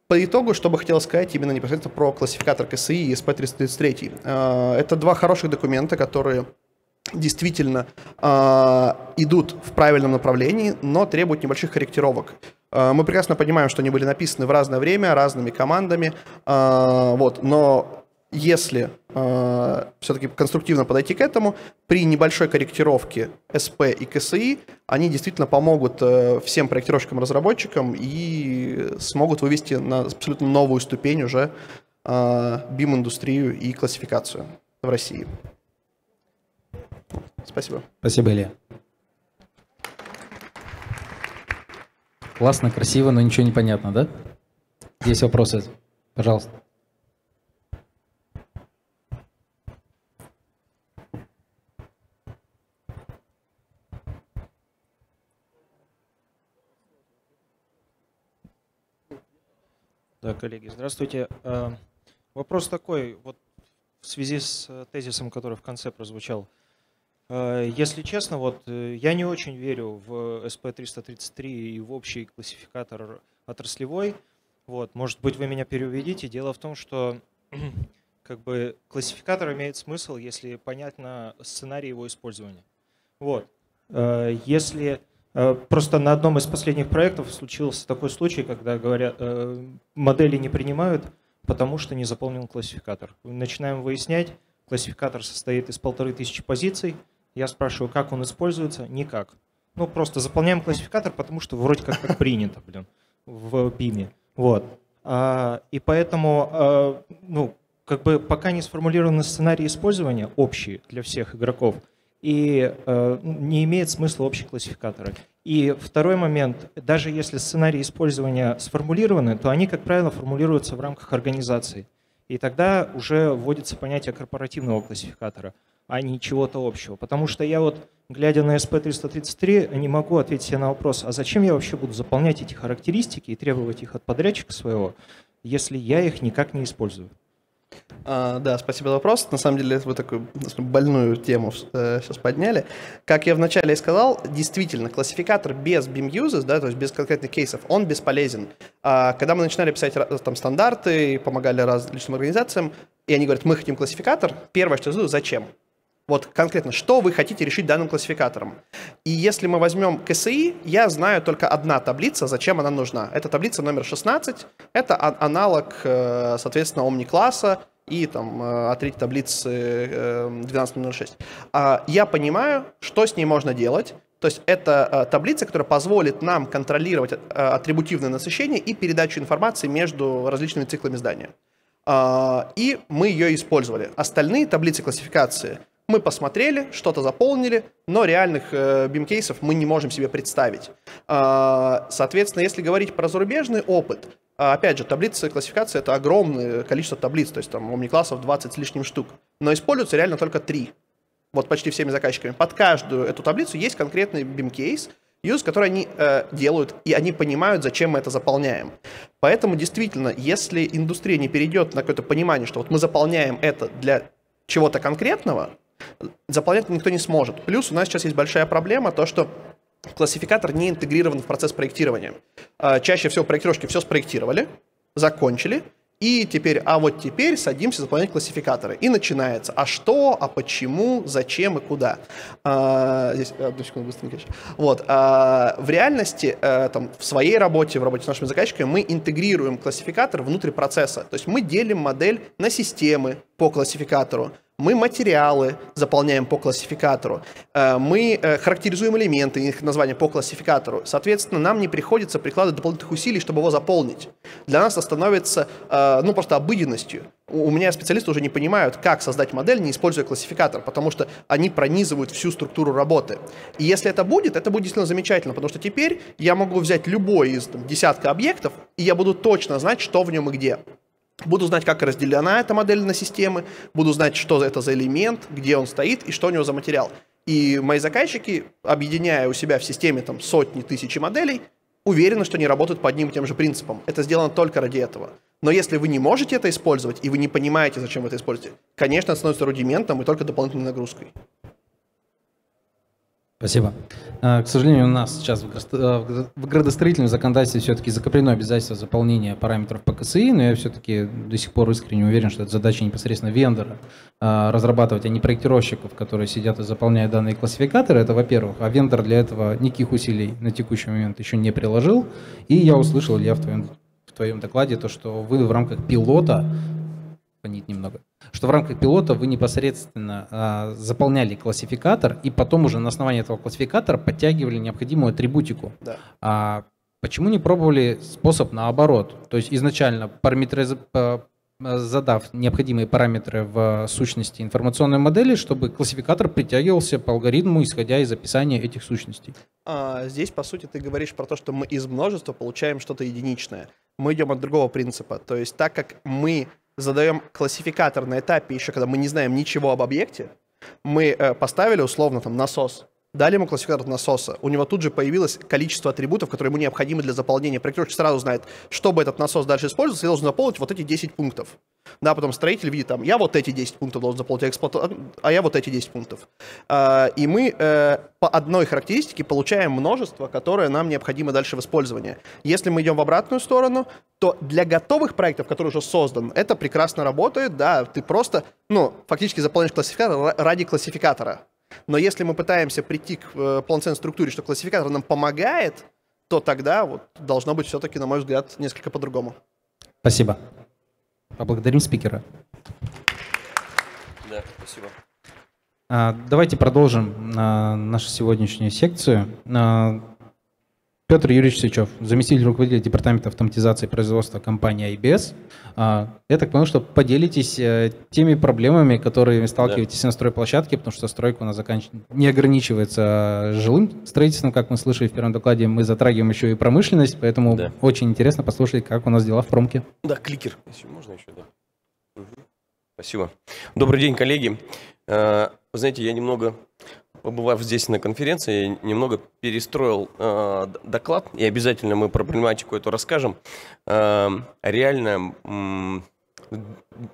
по итогу, что бы хотел сказать именно непосредственно про классификатор КСИ и SP333. А, это два хороших документа, которые действительно э, идут в правильном направлении, но требуют небольших корректировок. Э, мы прекрасно понимаем, что они были написаны в разное время, разными командами, э, вот, но если э, все-таки конструктивно подойти к этому, при небольшой корректировке СП и КСИ они действительно помогут э, всем проектировщикам, разработчикам и смогут вывести на абсолютно новую ступень уже э, BIM-индустрию и классификацию в России. Спасибо. Спасибо, Илья. Классно, красиво, но ничего не понятно, да? Есть вопросы? Пожалуйста. Да, коллеги, здравствуйте. Э, вопрос такой, вот в связи с э, тезисом, который в конце прозвучал. Э, если честно, вот я не очень верю в SP333 и в общий классификатор отраслевой. Вот, может быть, вы меня переубедите. Дело в том, что как бы классификатор имеет смысл, если понятно сценарий его использования. Вот. Если Э, просто на одном из последних проектов случился такой случай, когда говорят, э, модели не принимают, потому что не заполнен классификатор. Начинаем выяснять, классификатор состоит из полторы тысячи позиций. Я спрашиваю, как он используется? Никак. Ну, просто заполняем классификатор, потому что вроде как так принято, блин, в BIM. Вот. А, и поэтому, а, ну, как бы пока не сформулированы сценарии использования общие для всех игроков, и э, не имеет смысла общий классификатора. И второй момент, даже если сценарии использования сформулированы, то они, как правило, формулируются в рамках организации. И тогда уже вводится понятие корпоративного классификатора, а не чего-то общего. Потому что я вот, глядя на SP333, не могу ответить себе на вопрос, а зачем я вообще буду заполнять эти характеристики и требовать их от подрядчика своего, если я их никак не использую? А, да, спасибо за вопрос. На самом деле, вы такую больную тему э, сейчас подняли. Как я вначале и сказал, действительно, классификатор без BIM uses, да, то есть без конкретных кейсов, он бесполезен. А, когда мы начинали писать там стандарты, помогали различным организациям, и они говорят, мы хотим классификатор, первое, что я задаю, зачем? Вот конкретно, что вы хотите решить данным классификатором. И если мы возьмем КСИ, я знаю только одна таблица, зачем она нужна. Это таблица номер 16, это аналог, э, соответственно, омни-класса и там э, от третьей таблицы 12.06. Э, а я понимаю, что с ней можно делать, то есть это таблица, которая позволит нам контролировать атрибутивное насыщение и передачу информации между различными циклами здания. А, и мы ее использовали. Остальные таблицы классификации мы посмотрели, что-то заполнили, но реальных э, бим-кейсов мы не можем себе представить. Э, соответственно, если говорить про зарубежный опыт, э, опять же, таблицы классификации — это огромное количество таблиц, то есть там омни-классов 20 с лишним штук, но используются реально только три. Вот почти всеми заказчиками. Под каждую эту таблицу есть конкретный бим-кейс, юз, который они э, делают, и они понимают, зачем мы это заполняем. Поэтому действительно, если индустрия не перейдет на какое-то понимание, что вот мы заполняем это для чего-то конкретного, заполнять никто не сможет. Плюс у нас сейчас есть большая проблема, то что классификатор не интегрирован в процесс проектирования. А, чаще всего проектировщики все спроектировали, закончили, И теперь, а вот теперь садимся заполнять классификаторы. И начинается. А что, а почему, зачем и куда. А, здесь, одну секунду, быстренько. Вот. А, в реальности, а, там, в своей работе, в работе с нашими заказчиками, мы интегрируем классификатор внутрь процесса. То есть мы делим модель на системы по классификатору мы материалы заполняем по классификатору, э, мы э, характеризуем элементы, их название по классификатору. Соответственно, нам не приходится прикладывать дополнительных усилий, чтобы его заполнить. Для нас это становится, э, ну, просто обыденностью. У меня специалисты уже не понимают, как создать модель, не используя классификатор, потому что они пронизывают всю структуру работы. И если это будет, это будет действительно замечательно, потому что теперь я могу взять любой из там, десятка объектов, и я буду точно знать, что в нем и где. Буду знать, как разделена эта модель на системы, буду знать, что это за элемент, где он стоит и что у него за материал. И мои заказчики, объединяя у себя в системе там, сотни, тысячи моделей, уверены, что они работают по одним и тем же принципам. Это сделано только ради этого. Но если вы не можете это использовать, и вы не понимаете, зачем вы это используете, конечно, это становится рудиментом и только дополнительной нагрузкой. Спасибо. А, к сожалению, у нас сейчас в градостроительном законодательстве все-таки закреплено обязательство заполнения параметров по КСИ, но я все-таки до сих пор искренне уверен, что это задача непосредственно вендора а, разрабатывать, а не проектировщиков, которые сидят и заполняют данные классификаторы. Это во-первых. А вендор для этого никаких усилий на текущий момент еще не приложил. И я услышал, Илья, в твоем, в твоем докладе то, что вы в рамках пилота, понить немного, что в рамках пилота вы непосредственно а, заполняли классификатор и потом уже на основании этого классификатора подтягивали необходимую атрибутику. Да. А почему не пробовали способ наоборот? То есть изначально параметриз... задав необходимые параметры в сущности информационной модели, чтобы классификатор притягивался по алгоритму, исходя из описания этих сущностей. А, здесь, по сути, ты говоришь про то, что мы из множества получаем что-то единичное. Мы идем от другого принципа. То есть так как мы задаем классификатор на этапе еще, когда мы не знаем ничего об объекте, мы э, поставили условно там насос, дали ему классификатор насоса, у него тут же появилось количество атрибутов, которые ему необходимы для заполнения. Проектировщик сразу знает, чтобы этот насос дальше использовался, и должен заполнить вот эти 10 пунктов. Да, потом строитель видит там, я вот эти 10 пунктов должен заполнить, а, эксплуата... а я вот эти 10 пунктов. А, и мы э, по одной характеристике получаем множество, которое нам необходимо дальше в использовании. Если мы идем в обратную сторону, то для готовых проектов, которые уже создан, это прекрасно работает, да, ты просто, ну, фактически заполняешь классификатор ради классификатора. Но если мы пытаемся прийти к э, полноценной структуре, что классификатор нам помогает, то тогда вот должно быть все-таки, на мой взгляд, несколько по-другому. Спасибо. Поблагодарим спикера. Да, спасибо. А, давайте продолжим а, нашу сегодняшнюю секцию. А, Петр Юрьевич Сычев, заместитель руководителя департамента автоматизации производства компании IBS. Я так понял, что поделитесь э, теми проблемами, которые сталкиваетесь да. на стройплощадке, потому что стройка у нас заканч... не ограничивается жилым строительством, как мы слышали в первом докладе, мы затрагиваем еще и промышленность, поэтому да. очень интересно послушать, как у нас дела в промке. Да, кликер, если можно еще, да. Угу. Спасибо. Добрый день, коллеги. Э, вы знаете, я немного побывав здесь на конференции, немного перестроил э, доклад, и обязательно мы про проблематику эту расскажем. Э, реально э,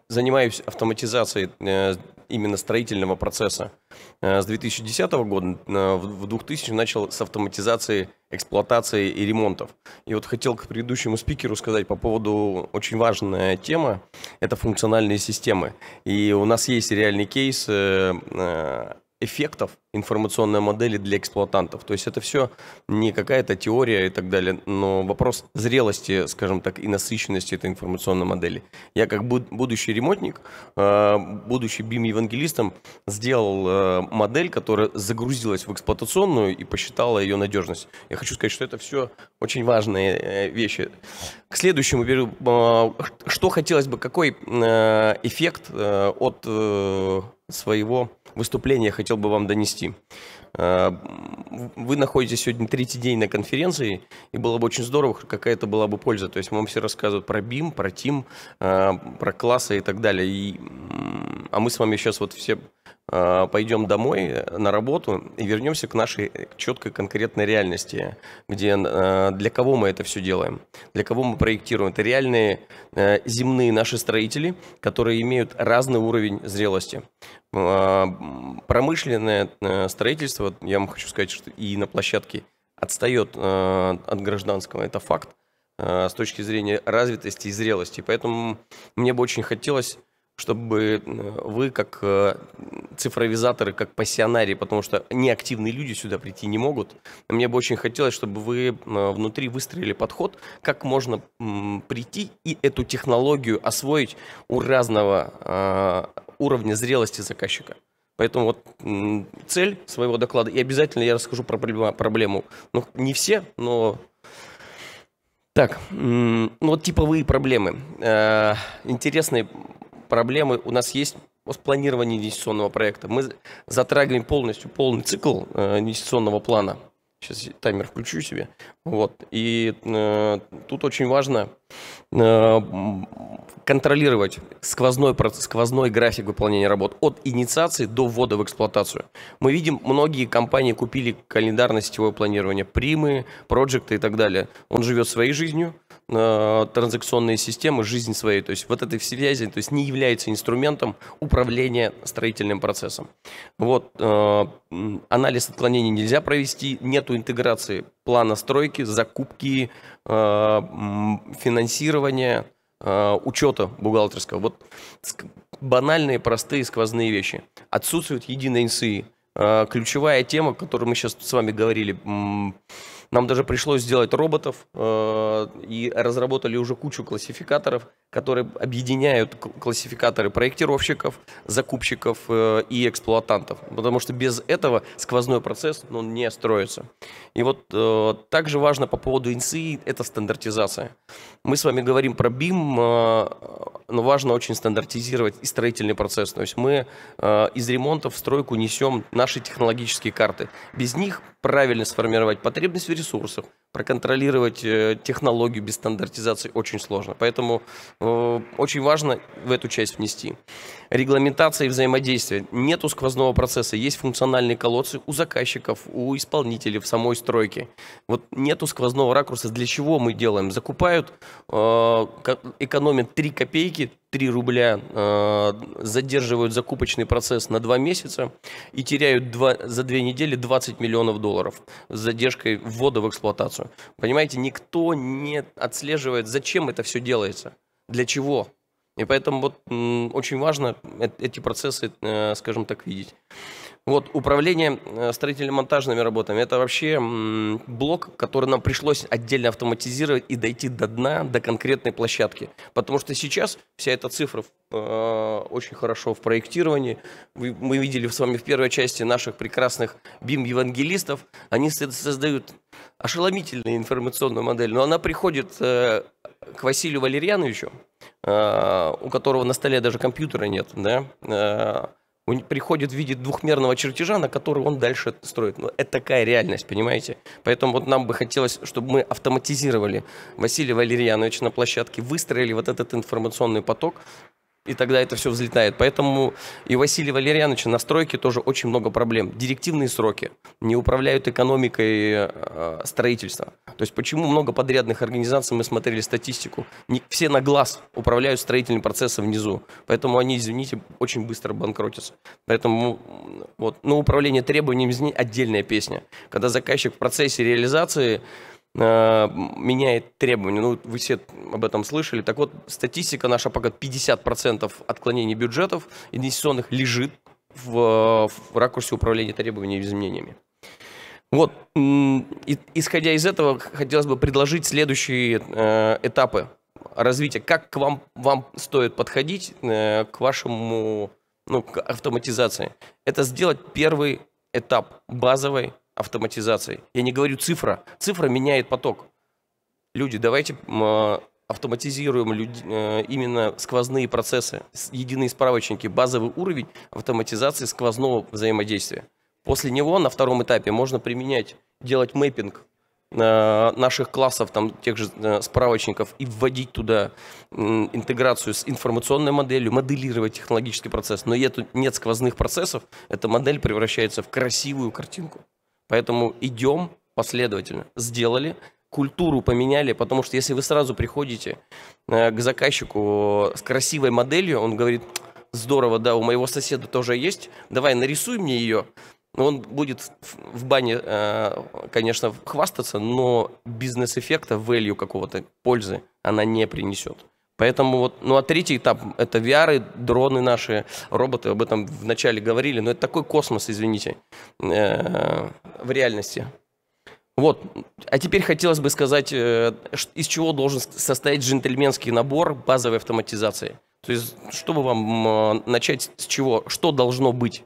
занимаюсь автоматизацией э, именно строительного процесса. Э, с 2010 года э, в 2000 начал с автоматизации эксплуатации и ремонтов. И вот хотел к предыдущему спикеру сказать по поводу очень важная тема – это функциональные системы. И у нас есть реальный кейс э, эффектов информационной модели для эксплуатантов. То есть это все не какая-то теория и так далее, но вопрос зрелости, скажем так, и насыщенности этой информационной модели. Я как будущий ремонтник, э, будучи BIM-евангелистом, сделал э, модель, которая загрузилась в эксплуатационную и посчитала ее надежность. Я хочу сказать, что это все очень важные э, вещи. К следующему, что хотелось бы, какой эффект от своего выступления хотел бы вам донести. Э, вы находитесь сегодня третий день на конференции, и было бы очень здорово, какая-то была бы польза. То есть вам все рассказывают про BIM, про Team, э, про классы и так далее. И, а мы с вами сейчас вот все пойдем домой на работу и вернемся к нашей четкой конкретной реальности, где для кого мы это все делаем, для кого мы проектируем. Это реальные земные наши строители, которые имеют разный уровень зрелости. Промышленное строительство я вам хочу сказать, что и на площадке отстает э, от гражданского, это факт. э, с точки зрения развитости и зрелости. Поэтому мне бы очень хотелось чтобы вы, как цифровизаторы, как пассионарии, потому что неактивные люди сюда прийти не могут, мне бы очень хотелось, чтобы вы внутри выстроили подход, как можно прийти и эту технологию освоить у разного уровня зрелости заказчика. Поэтому вот цель своего доклада, и обязательно я расскажу про проблему. Ну, не все, но... Так, ну вот типовые проблемы. Э, интересные проблемы у нас есть с планированием инвестиционного проекта. Мы затрагиваем полностью полный цикл э, инвестиционного плана. Сейчас таймер включу себе. Вот. И э, тут очень важно э, контролировать сквозной, сквозной график выполнения работ от инициации до ввода в эксплуатацию. Мы видим, многие компании купили календарно-сетевое планирование, примы, проекты и так далее. Он живет своей жизнью, э, транзакционные системы, жизнь своей. То есть вот этой связи то есть не является инструментом управления строительным процессом. Вот, э, анализ отклонений нельзя провести, нету интеграции плана стройки, закупки, э, финансирования, учета бухгалтерского. Вот банальные, простые, сквозные вещи. Отсутствует единой НСИ. Э, ключевая тема, о которой мы сейчас с вами говорили, нам даже пришлось сделать роботов э, и разработали уже кучу классификаторов, которые объединяют классификаторы проектировщиков, закупщиков э, и эксплуатантов. Потому что без этого сквозной процесс ну, не строится. И вот э, также важно по поводу ИНСИ – это стандартизация. Мы с вами говорим про BIM, э, но важно очень стандартизировать и строительный процесс. То есть мы э, из ремонта в стройку несем наши технологические карты. Без них правильно сформировать потребность в ресурсах, проконтролировать э, технологию без стандартизации очень сложно. Поэтому э, очень важно в эту часть внести. Регламентация и взаимодействие. Нету сквозного процесса, есть функциональные колодцы у заказчиков, у исполнителей в самой стройке. Вот нету сквозного ракурса. Для чего мы делаем? Закупают, э, экономят 3 копейки, 3 рубля задерживают закупочный процесс на 2 месяца и теряют 2, за 2 недели 20 миллионов долларов с задержкой ввода в эксплуатацию. Понимаете, никто не отслеживает, зачем это все делается, для чего. И поэтому вот очень важно эти процессы, э, скажем так, видеть. Вот управление э, строительно-монтажными работами – это вообще блок, который нам пришлось отдельно автоматизировать и дойти до дна, до конкретной площадки. Потому что сейчас вся эта цифра э, очень хорошо в проектировании. Мы видели с вами в первой части наших прекрасных BIM-евангелистов. Они создают ошеломительную информационную модель, но она приходит э, к Василию Валерьяновичу, у которого на столе даже компьютера нет, да, он приходит в виде двухмерного чертежа, на который он дальше строит. Ну, это такая реальность, понимаете? Поэтому вот нам бы хотелось, чтобы мы автоматизировали Василия Валерьяновича на площадке, выстроили вот этот информационный поток, и тогда это все взлетает. Поэтому и Василий Валерьянович на стройке тоже очень много проблем. Директивные сроки не управляют экономикой э, строительства. То есть почему много подрядных организаций, мы смотрели статистику, не, все на глаз управляют строительным процессом внизу. Поэтому они, извините, очень быстро банкротятся. Поэтому вот, ну, управление требованиями отдельная песня. Когда заказчик в процессе реализации меняет требования. Ну, вы все об этом слышали. Так вот, статистика наша пока 50% отклонений бюджетов инвестиционных лежит в, в ракурсе управления требованиями и изменениями. Вот, исходя из этого, хотелось бы предложить следующие э, этапы развития. Как к вам, вам стоит подходить э, к вашему, ну, к автоматизации? Это сделать первый этап базовой автоматизацией. Я не говорю цифра. Цифра меняет поток. Люди, давайте а, автоматизируем люди, э, именно сквозные процессы, единые справочники, базовый уровень автоматизации сквозного взаимодействия. После него на втором этапе можно применять, делать мэппинг э, наших классов, там, тех же э, справочников и вводить туда интеграцию с информационной моделью, моделировать технологический процесс. Но нет, нет сквозных процессов, эта модель превращается в красивую картинку. Поэтому идем последовательно. Сделали, культуру поменяли, потому что если вы сразу приходите э, к заказчику с красивой моделью, он говорит, здорово, да, у моего соседа тоже есть, давай нарисуй мне ее, Он будет в, бане, э, конечно, хвастаться, но бизнес-эффекта, value какого-то, пользы она не принесет. Поэтому вот, ну а третий этап – это VR, дроны наши, роботы, об этом вначале говорили, но это такой космос, извините, э, в реальности. Вот, а теперь хотелось бы сказать, э, из чего должен состоять джентльменский набор базовой автоматизации. То есть, чтобы вам начать с чего, что должно быть.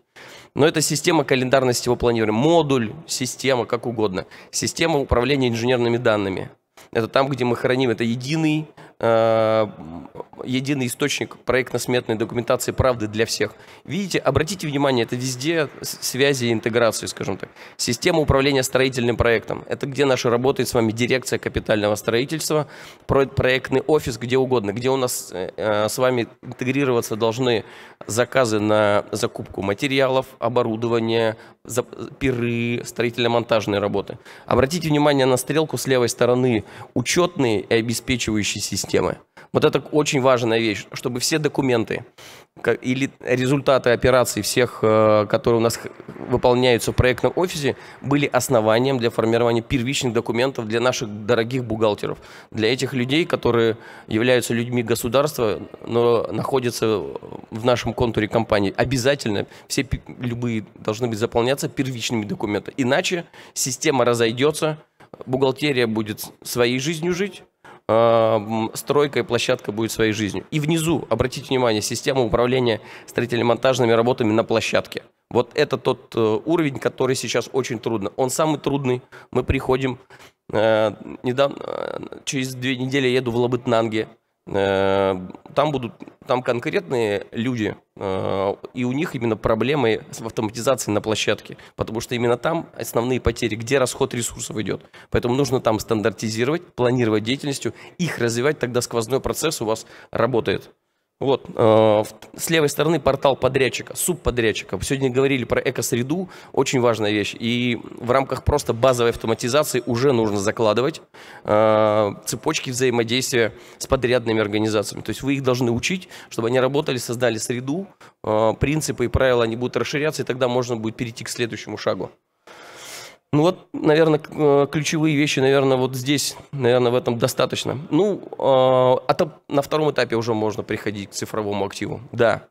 Но это система календарности планирования, модуль, система, как угодно. Система управления инженерными данными. Это там, где мы храним, это единый единый источник проектно-сметной документации правды для всех. Видите, обратите внимание, это везде связи и интеграции, скажем так. Система управления строительным проектом. Это где наша работает с вами дирекция капитального строительства, проектный офис, где угодно, где у нас э, э, с вами интегрироваться должны заказы на закупку материалов, оборудования, пиры, строительно-монтажные работы. Обратите внимание на стрелку с левой стороны учетные и обеспечивающие системы. Вот это очень важная вещь, чтобы все документы или результаты операций всех, э, которые у нас выполняются в проектном офисе, были основанием для формирования первичных документов для наших дорогих бухгалтеров, для этих людей, которые являются людьми государства, но находятся в нашем контуре компании. Обязательно все любые должны быть заполняться первичными документами. Иначе система разойдется, бухгалтерия будет своей жизнью жить, стройка и площадка будет своей жизнью. И внизу, обратите внимание, система управления строительно-монтажными работами на площадке. Вот это тот э, уровень, который сейчас очень трудно. Он самый трудный. Мы приходим, э, недавно, э, через две недели еду в Лабытнанге, там будут, там конкретные люди, э, и у них именно проблемы с автоматизацией на площадке, потому что именно там основные потери, где расход ресурсов идет. Поэтому нужно там стандартизировать, планировать деятельностью, их развивать, тогда сквозной процесс у вас работает. Вот, э, с левой стороны портал подрядчика, субподрядчика. Сегодня говорили про экосреду, очень важная вещь. И в рамках просто базовой автоматизации уже нужно закладывать э, цепочки взаимодействия с подрядными организациями. То есть вы их должны учить, чтобы они работали, создали среду, э, принципы и правила, они будут расширяться, и тогда можно будет перейти к следующему шагу. Ну вот, наверное, э, ключевые вещи, наверное, вот здесь, наверное, в этом достаточно. Ну, а на втором этапе уже можно приходить к цифровому активу. Да,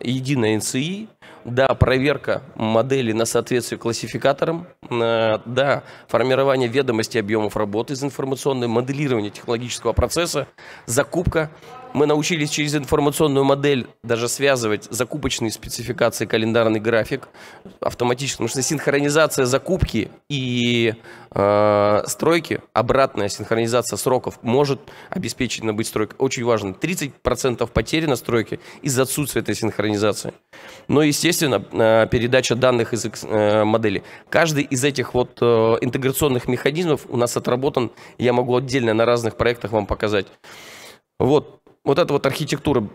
единая НЦИ, да, проверка модели на соответствие классификаторам, э, да, формирование ведомости объемов работы из информационной, моделирование технологического процесса, закупка мы научились через информационную модель даже связывать закупочные спецификации, календарный график автоматически, потому что синхронизация закупки и э, стройки, обратная синхронизация сроков может обеспечить быть стройкой. Очень важно. 30% потери на стройке из-за отсутствия этой синхронизации. Но, естественно, э, передача данных из э, модели. Каждый из этих вот э, интеграционных механизмов у нас отработан. Я могу отдельно на разных проектах вам показать. Вот, вот эта вот архитектура,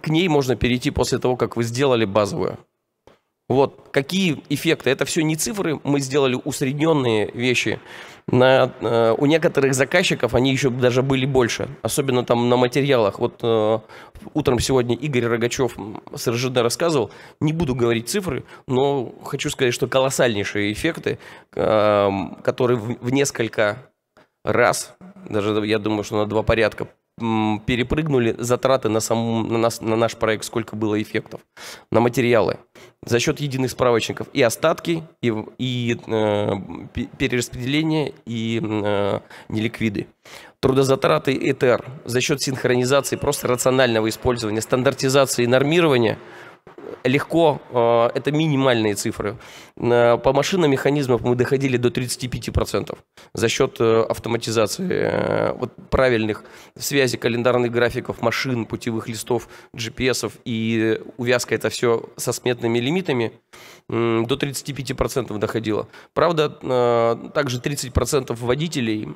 к ней можно перейти после того, как вы сделали базовую. Вот, какие эффекты? Это все не цифры, мы сделали усредненные вещи. На, э, у некоторых заказчиков они еще даже были больше, особенно там на материалах. Вот э, утром сегодня Игорь Рогачев с РЖД рассказывал, не буду говорить цифры, но хочу сказать, что колоссальнейшие эффекты, э, которые в, в несколько раз, даже я думаю, что на два порядка перепрыгнули затраты на, саму, на, нас, на наш проект, сколько было эффектов, на материалы. За счет единых справочников и остатки, и, и э, перераспределение, и э, неликвиды. Трудозатраты ЭТР за счет синхронизации, просто рационального использования, стандартизации и нормирования – легко, э, это минимальные цифры. По машинам механизмов мы доходили до 35% за счет э, автоматизации э, вот правильных связи календарных графиков, машин, путевых листов, GPS и увязка это все со сметными лимитами до 35% доходило. Правда, также 30% водителей,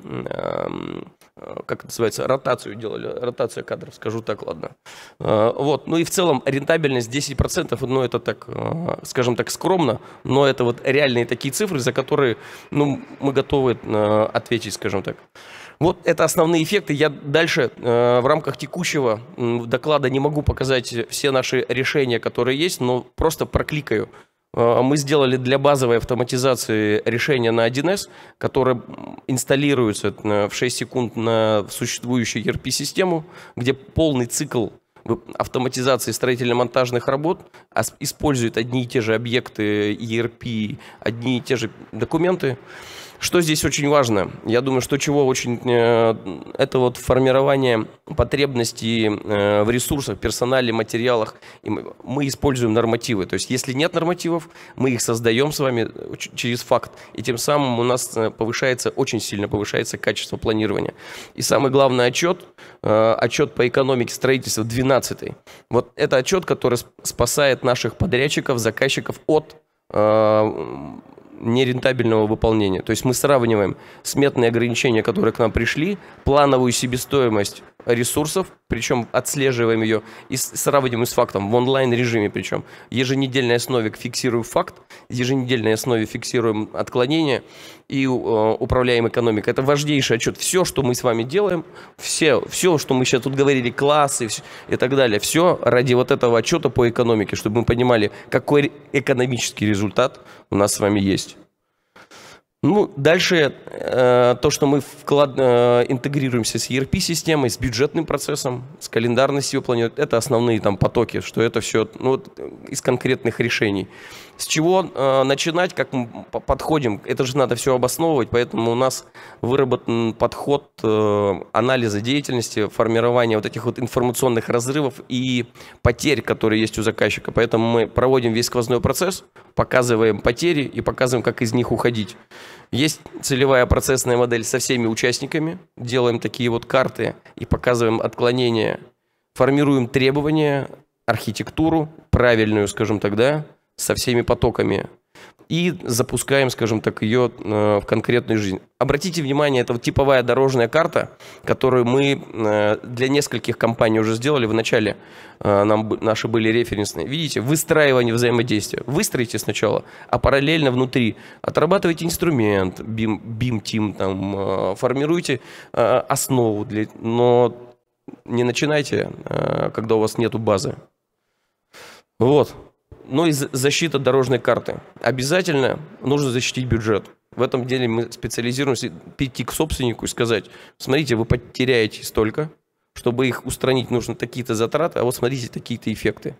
как это называется, ротацию делали, ротация кадров, скажу так, ладно. Вот, ну и в целом рентабельность 10% процентов, ну, это так, э, скажем так, скромно, но это вот реальные такие цифры, за которые, ну, мы готовы э, ответить, скажем так. Вот это основные эффекты. Я дальше э, в рамках текущего доклада не могу показать все наши решения, которые есть, но просто прокликаю. Э, мы сделали для базовой автоматизации решение на 1С, которое инсталируется в 6 секунд на существующую ERP-систему, где полный цикл автоматизации строительно-монтажных работ использует одни и те же объекты ERP, одни и те же документы. Что здесь очень важно? Я думаю, что чего очень... Э, это вот формирование потребностей э, в ресурсах, персонале, материалах. Мы используем нормативы. То есть если нет нормативов, мы их создаем с вами через факт. И тем самым у нас э, повышается, очень сильно повышается качество планирования. И самый главный отчет, отчет по экономике строительства 12 Вот это отчет, который спасает наших подрядчиков, заказчиков от нерентабельного выполнения. То есть мы сравниваем сметные ограничения, которые к нам пришли, плановую себестоимость ресурсов, причем отслеживаем ее и сравниваем с фактом в онлайн-режиме причем. Еженедельной основе фиксируем факт, еженедельной основе фиксируем отклонение и э, управляем экономикой. Это важнейший отчет. Все, что мы с вами делаем, все, все что мы сейчас тут говорили, классы и так далее, все ради вот этого отчета по экономике, чтобы мы понимали, какой экономический результат у нас с вами есть. Ну, дальше э, то, что мы вклад, э, интегрируемся с ERP-системой, с бюджетным процессом, с календарностью планет, это основные там потоки, что это все ну, вот, из конкретных решений. С чего э, начинать, как мы подходим, это же надо все обосновывать, поэтому у нас выработан подход э, анализа деятельности, формирования вот этих вот информационных разрывов и потерь, которые есть у заказчика. Поэтому мы проводим весь сквозной процесс, показываем потери и показываем, как из них уходить. Есть целевая процессная модель со всеми участниками, делаем такие вот карты и показываем отклонения, формируем требования, архитектуру, правильную, скажем так, да, со всеми потоками и запускаем, скажем так, ее э, в конкретную жизнь. Обратите внимание, это вот типовая дорожная карта, которую мы э, для нескольких компаний уже сделали. В начале э, нам, наши были референсные. Видите, выстраивание взаимодействия. Выстроите сначала, а параллельно внутри отрабатывайте инструмент, Team, там, формируйте основу, для, но не начинайте, когда у вас нету базы. Вот ну и защита дорожной карты. Обязательно нужно защитить бюджет. В этом деле мы специализируемся, прийти к собственнику и сказать, смотрите, вы потеряете столько, чтобы их устранить, нужно такие-то затраты, а вот смотрите, такие-то эффекты.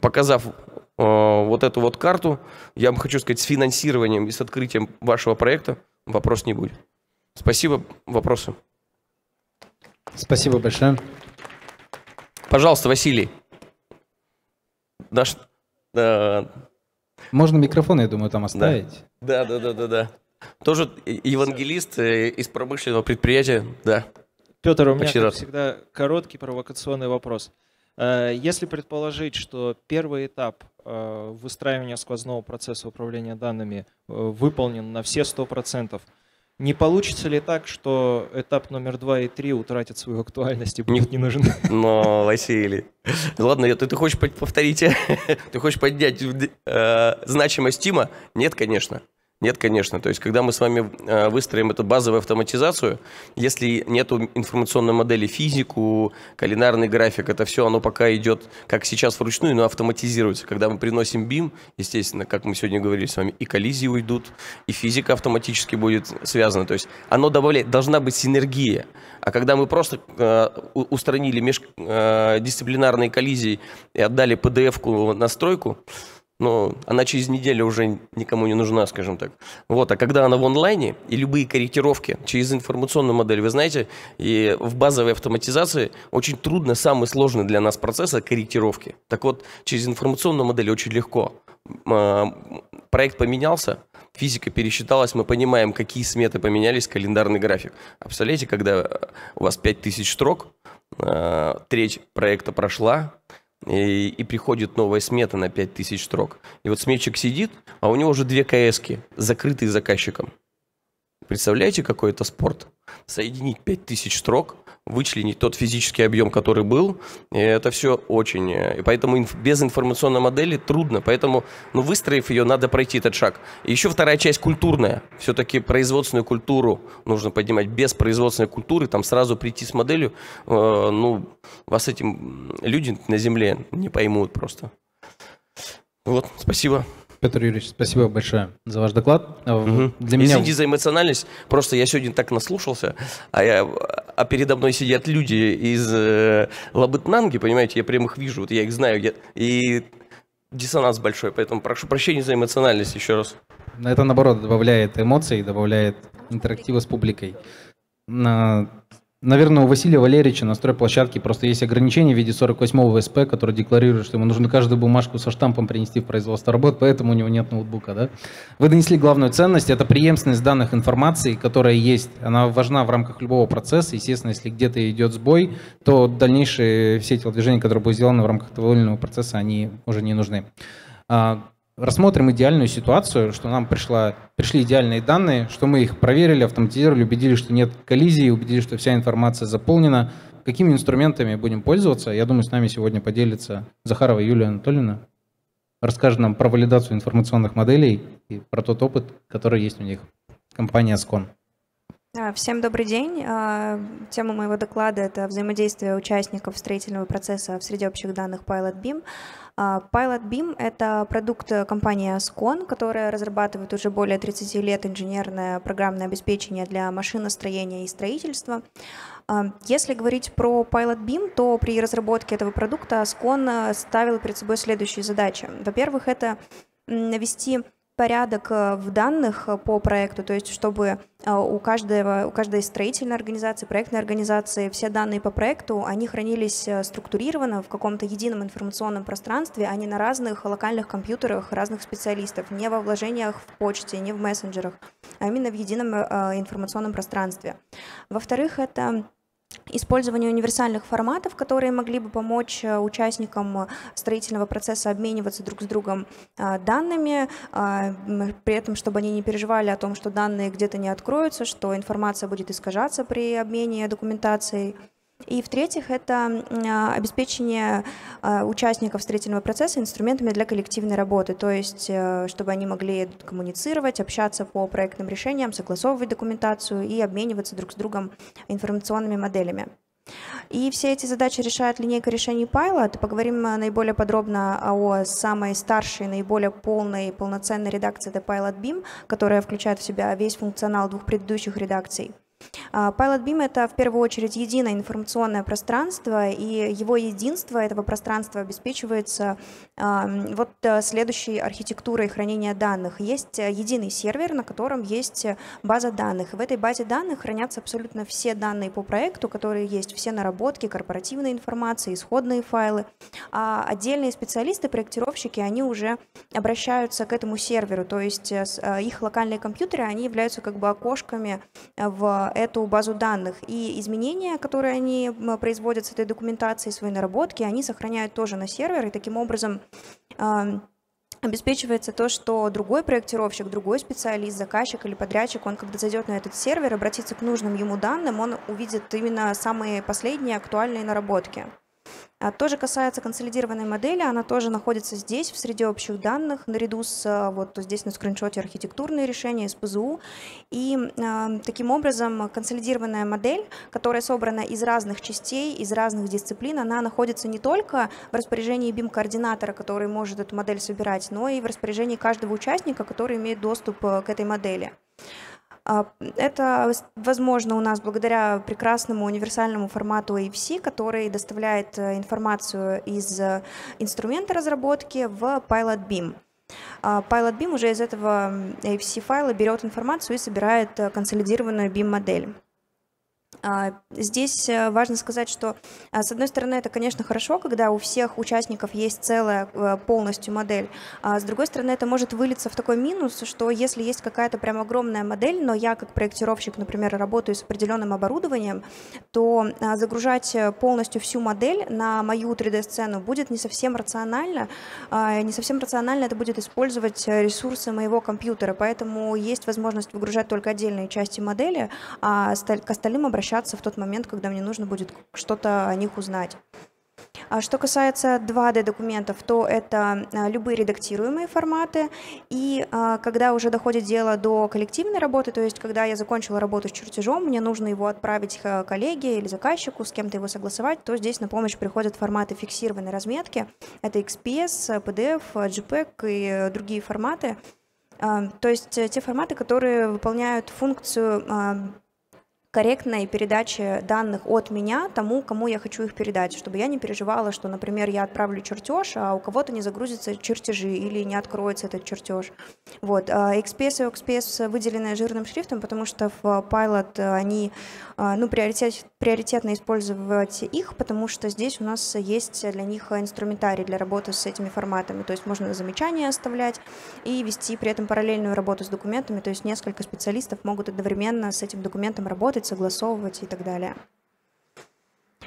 Показав э, вот эту вот карту, я вам хочу сказать, с финансированием и с открытием вашего проекта вопрос не будет. Спасибо. Вопросы? Спасибо большое. Пожалуйста, Василий. Наш да. Можно микрофон, я думаю, там оставить. Да, да, да, да, да. Тоже евангелист э, из промышленного предприятия, да. Петр, у меня, как всегда, короткий провокационный вопрос. Э, если предположить, что первый этап э, выстраивания сквозного процесса управления данными выполнен на все 100%, не получится ли так, что этап номер два и три утратят свою актуальность и будут не, не нужны? Но, Василий, ладно, ты, ты хочешь повторить, ты хочешь поднять э, значимость Тима? Нет, конечно. Нет, конечно. То есть, когда мы с вами э, выстроим эту базовую автоматизацию, если нет информационной модели физику, календарный график, это все, оно пока идет, как сейчас вручную, но автоматизируется. Когда мы приносим BIM, естественно, как мы сегодня говорили с вами, и коллизии уйдут, и физика автоматически будет связана. То есть, оно добавляет, должна быть синергия. А когда мы просто э, устранили междисциплинарные э, коллизии и отдали PDF-ку настройку, но она через неделю уже никому не нужна, скажем так. Вот, а когда она в онлайне, и любые корректировки через информационную модель, вы знаете, и в базовой автоматизации очень трудно, самый сложный для нас процесс – корректировки. Так вот, через информационную модель очень легко. А, проект поменялся, физика пересчиталась, мы понимаем, какие сметы поменялись, календарный график. А представляете, когда у вас 5000 строк, а, треть проекта прошла, и, и приходит новая смета на 5000 строк. И вот сметчик сидит, а у него уже две КСки, закрытые заказчиком. Представляете, какой это спорт? Соединить 5000 строк, вычленить тот физический объем, который был, и это все очень... Э, и поэтому инф, без информационной модели трудно. Поэтому, ну, выстроив ее, надо пройти этот шаг. И еще вторая часть культурная. Все-таки производственную культуру нужно поднимать. Без производственной культуры там сразу прийти с моделью, э, ну, вас этим люди на земле не поймут просто. Вот, спасибо. Петр Юрьевич, спасибо большое за ваш доклад. Угу. Для меня... Извините за эмоциональность, просто я сегодня так наслушался, а, я, а передо мной сидят люди из э, Лабытнанги, понимаете, я прям их вижу, вот я их знаю, я, и диссонанс большой, поэтому прошу прощения за эмоциональность еще раз. Это, наоборот, добавляет эмоций, добавляет интерактива с публикой. Наверное, у Василия Валерьевича на стройплощадке просто есть ограничение в виде 48-го ВСП, который декларирует, что ему нужно каждую бумажку со штампом принести в производство работ, поэтому у него нет ноутбука. Да? Вы донесли главную ценность, это преемственность данных информации, которая есть. Она важна в рамках любого процесса. Естественно, если где-то идет сбой, то дальнейшие все телодвижения, которые будут сделаны в рамках того или иного процесса, они уже не нужны. Рассмотрим идеальную ситуацию, что нам пришла, пришли идеальные данные, что мы их проверили, автоматизировали, убедились, что нет коллизии, убедились, что вся информация заполнена. Какими инструментами будем пользоваться? Я думаю, с нами сегодня поделится Захарова Юлия Анатольевна. Расскажет нам про валидацию информационных моделей и про тот опыт, который есть у них. Компания Скон. Всем добрый день. А, тема моего доклада – это взаимодействие участников строительного процесса в среде общих данных Pilot Beam. А, Pilot Beam — это продукт компании Ascon, которая разрабатывает уже более 30 лет инженерное программное обеспечение для машиностроения и строительства. А, если говорить про Pilot Beam, то при разработке этого продукта Ascon ставил перед собой следующие задачи. Во-первых, это навести порядок э, в данных э, по проекту, то есть чтобы э, у, каждого, у каждой строительной организации, проектной организации все данные по проекту, они хранились структурированно в каком-то едином информационном пространстве, а не на разных локальных компьютерах разных специалистов, не во вложениях в почте, не в мессенджерах, а именно в едином информационном пространстве. Во-вторых, это Использование универсальных форматов, которые могли бы помочь э, участникам э, строительного процесса обмениваться друг с другом э, данными, при этом, чтобы они не переживали о том, что данные где-то не откроются, что информация будет искажаться при обмене документацией. И в-третьих, это а, обеспечение а, участников строительного процесса инструментами для коллективной работы, то есть э, чтобы они могли коммуницировать, общаться по проектным решениям, согласовывать документацию и обмениваться друг с другом информационными моделями. И все эти задачи решает линейка решений Pilot. Поговорим э, наиболее подробно о самой старшей, наиболее полной, полноценной редакции это Pilot Beam, которая включает в себя весь функционал двух предыдущих редакций. А, Pilot Beam — это в первую очередь единое информационное пространство, и его единство этого пространства обеспечивается вот э, следующей архитектурой хранения данных. Есть э, единый сервер, на котором есть база данных. В этой базе данных хранятся абсолютно все данные по проекту, которые есть, все наработки, корпоративная информация, исходные файлы. А отдельные специалисты, проектировщики, они уже обращаются к этому серверу, то есть э, их локальные компьютеры, они являются как бы окошками в эту базу данных. И изменения, которые они производят с этой документацией, свои наработки, они сохраняют тоже на сервер, и таким образом обеспечивается то, что другой проектировщик, другой специалист, заказчик или подрядчик, он когда зайдет на этот сервер, обратится к нужным ему данным, он увидит именно самые последние актуальные наработки. А то же касается консолидированной модели, она тоже находится здесь, в среде общих данных, наряду с а, вот здесь на скриншоте архитектурные решения, СПЗУ. И э, таким образом консолидированная модель, которая собрана из разных частей, из разных дисциплин, она находится не только в распоряжении BIM-координатора, который может эту модель собирать, но и в распоряжении каждого участника, который имеет доступ э, к этой модели. А, это возможно у нас благодаря прекрасному универсальному формату AFC, который доставляет э, информацию из э, инструмента разработки в Pilot Beam. А, Pilot Beam уже из этого AFC файла берет информацию и собирает э, консолидированную BIM-модель. А, здесь э, важно сказать, что, а, с одной стороны, это, конечно, хорошо, когда у всех участников есть целая э, полностью модель, а с другой стороны, это может вылиться в такой минус, что если есть какая-то прям огромная модель, но я как проектировщик, например, работаю с определенным оборудованием, то а, загружать э, полностью всю модель на мою 3D-сцену будет не совсем рационально, не совсем рационально это будет использовать ресурсы моего компьютера, поэтому есть возможность выгружать только отдельные части модели, а к остальным обращаться в тот момент, когда мне нужно будет что-то о них узнать. А что касается 2D документов, то это а, любые редактируемые форматы. И а, когда уже доходит дело до коллективной работы, то есть когда я закончила работу с чертежом, мне нужно его отправить коллеге или заказчику, с кем-то его согласовать, то здесь на помощь приходят форматы фиксированной разметки. Это XPS, PDF, JPEG и другие форматы. То есть э, те форматы, которые выполняют функцию корректной передачи данных от меня тому, кому я хочу их передать, чтобы я не переживала, что, например, я отправлю чертеж, а у кого-то не загрузятся чертежи или не откроется этот чертеж. Вот. А XPS и XPS выделены жирным шрифтом, потому что в Pilot они а, ну, приоритет, приоритетно использовать их, потому что здесь у нас есть для них инструментарий для работы с этими форматами, то есть можно замечания оставлять и вести при этом параллельную работу с документами, то есть несколько специалистов могут одновременно с этим документом работать, согласовывать и так далее.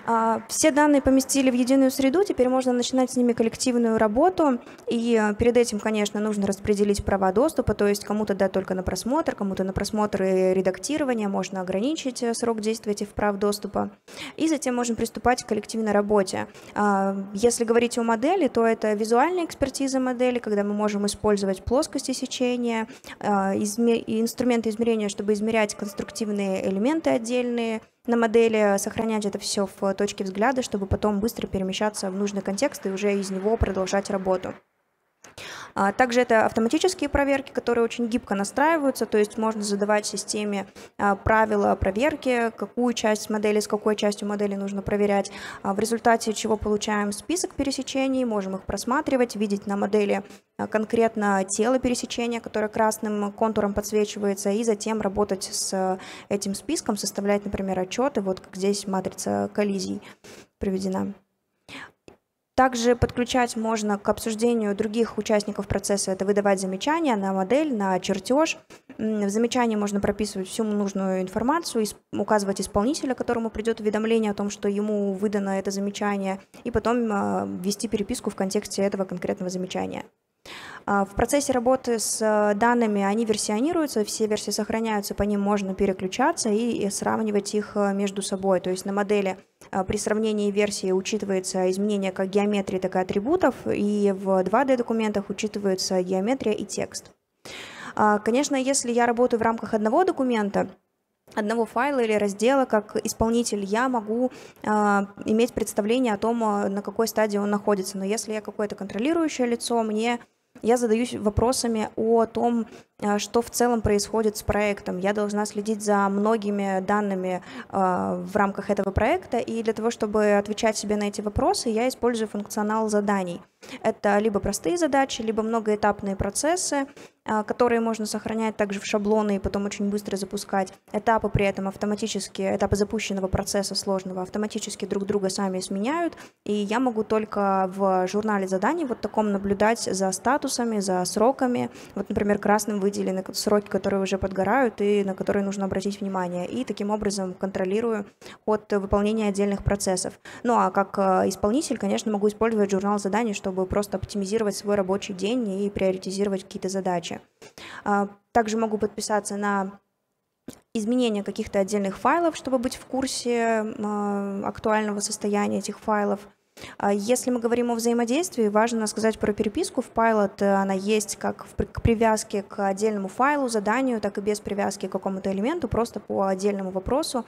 А, все данные поместили в единую среду, теперь можно начинать с ними коллективную работу. И э, перед этим, конечно, нужно распределить права доступа, то есть кому-то дать только на просмотр, кому-то на просмотр и редактирование, можно ограничить э, срок действия этих прав доступа. И затем можно приступать к коллективной работе. А, если говорить о модели, то это визуальная экспертиза модели, когда мы можем использовать плоскости сечения, а, инструменты измерения, чтобы измерять конструктивные элементы отдельные, на модели, сохранять это все в точке взгляда, чтобы потом быстро перемещаться в нужный контекст и уже из него продолжать работу. А, также это автоматические проверки, которые очень гибко настраиваются, то есть можно задавать системе а, правила проверки, какую часть модели с какой частью модели нужно проверять, а, в результате чего получаем список пересечений, можем их просматривать, видеть на модели конкретно тело пересечения, которое красным контуром подсвечивается, и затем работать с этим списком, составлять, например, отчеты, вот как здесь матрица коллизий приведена. Также подключать можно к обсуждению других участников процесса, это выдавать замечания на модель, на чертеж. В замечании можно прописывать всю нужную информацию, указывать исполнителя, которому придет уведомление о том, что ему выдано это замечание, и потом а, ввести переписку в контексте этого конкретного замечания. А, в процессе работы с э, данными они версионируются, все версии сохраняются, по ним можно переключаться и сравнивать их э, между собой. То есть на модели э, при сравнении версий учитывается изменение как геометрии, так и атрибутов, и в 2D-документах учитывается геометрия и текст. А, конечно, если я работаю в рамках одного документа, одного файла или раздела, как исполнитель, я могу э, иметь представление о том, на какой стадии он находится. Но если я какое-то контролирующее лицо, мне я задаюсь вопросами о том, а, что в целом происходит с проектом. Я должна следить за многими данными э, в рамках этого проекта, и для того, чтобы отвечать себе на эти вопросы, я использую функционал заданий. Это либо простые задачи, либо многоэтапные процессы, э, которые можно сохранять также в шаблоны и потом очень быстро запускать. Этапы при этом автоматически, этапы запущенного процесса сложного автоматически друг друга сами сменяют, и я могу только в журнале заданий вот таком наблюдать за статусами, за сроками. Вот, например, красным вы выделены сроки, которые уже подгорают и на которые нужно обратить внимание. И таким образом контролирую ход выполнения отдельных процессов. Ну а как э, исполнитель, конечно, могу использовать журнал заданий, чтобы просто оптимизировать свой рабочий день и приоритизировать какие-то задачи. А, также могу подписаться на изменение каких-то отдельных файлов, чтобы быть в курсе э, актуального состояния этих файлов – а если мы говорим о взаимодействии, важно сказать про переписку в Pilot. Она есть как в привязке к отдельному файлу, заданию, так и без привязки к какому-то элементу, просто по отдельному вопросу.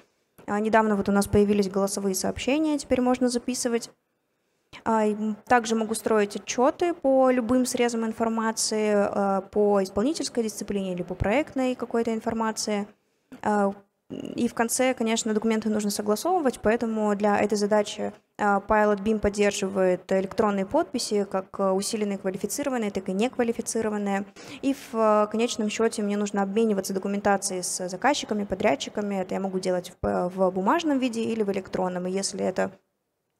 А недавно вот у нас появились голосовые сообщения, теперь можно записывать. А, также могу строить отчеты по любым срезам информации, по исполнительской дисциплине или по проектной какой-то информации. И в конце, конечно, документы нужно согласовывать, поэтому для этой задачи а, Pilot BIM поддерживает электронные подписи, как а, усиленные квалифицированные, так и неквалифицированные. И в а, конечном счете мне нужно обмениваться документацией с заказчиками, подрядчиками. Это я могу делать в бумажном виде или в электронном. И если это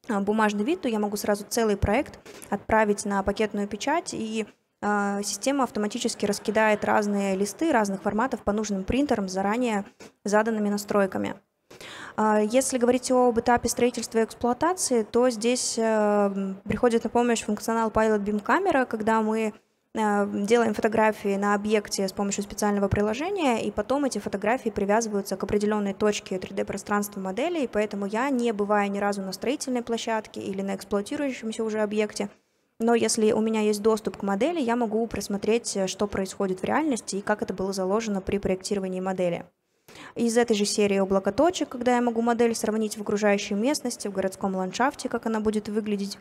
бумажный вид, то я могу сразу целый проект отправить на пакетную печать и система автоматически раскидает разные листы разных форматов по нужным принтерам заранее заданными настройками. А, если говорить об этапе строительства и эксплуатации, то здесь э, приходит на помощь функционал Pilot Beam Camera, когда мы э, делаем фотографии на объекте с помощью специального приложения, и потом эти фотографии привязываются к определенной точке 3D-пространства модели, и поэтому я не бываю ни разу на строительной площадке или на эксплуатирующемся уже объекте, но если у меня есть доступ к модели, я могу просмотреть, что происходит в реальности и как это было заложено при проектировании модели. Из этой же серии облако точек, когда я могу модель сравнить в окружающей местности, в городском ландшафте, как она будет выглядеть.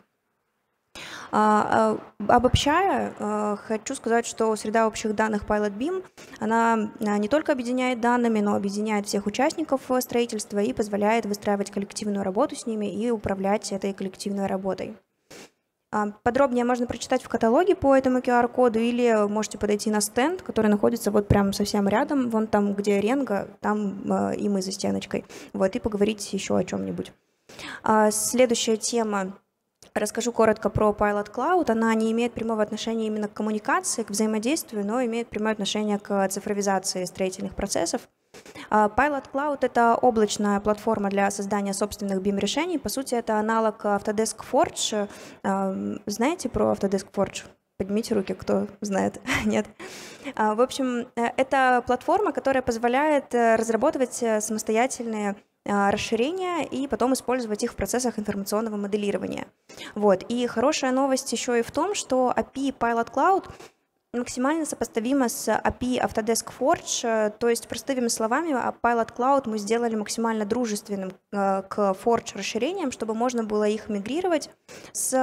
А, а, обобщая, а, хочу сказать, что среда общих данных PilotBeam, она не только объединяет данными, но объединяет всех участников строительства и позволяет выстраивать коллективную работу с ними и управлять этой коллективной работой. Подробнее можно прочитать в каталоге по этому QR-коду или можете подойти на стенд, который находится вот прям совсем рядом, вон там, где Ренга, там и мы за стеночкой, вот, и поговорить еще о чем-нибудь. Следующая тема Расскажу коротко про Pilot Cloud. Она не имеет прямого отношения именно к коммуникации, к взаимодействию, но имеет прямое отношение к цифровизации строительных процессов. А, Pilot Cloud — это облачная платформа для создания собственных BIM-решений. По сути, это аналог Autodesk Forge. А, знаете про Autodesk Forge? Поднимите руки, кто знает. Нет. А, в общем, э, это платформа, которая позволяет э, разработать э, самостоятельные расширения и потом использовать их в процессах информационного моделирования. Вот. И хорошая новость еще и в том, что API Pilot Cloud максимально сопоставима с API Autodesk Forge, то есть простыми словами а Pilot Cloud мы сделали максимально дружественным а, к Forge расширениям, чтобы можно было их мигрировать с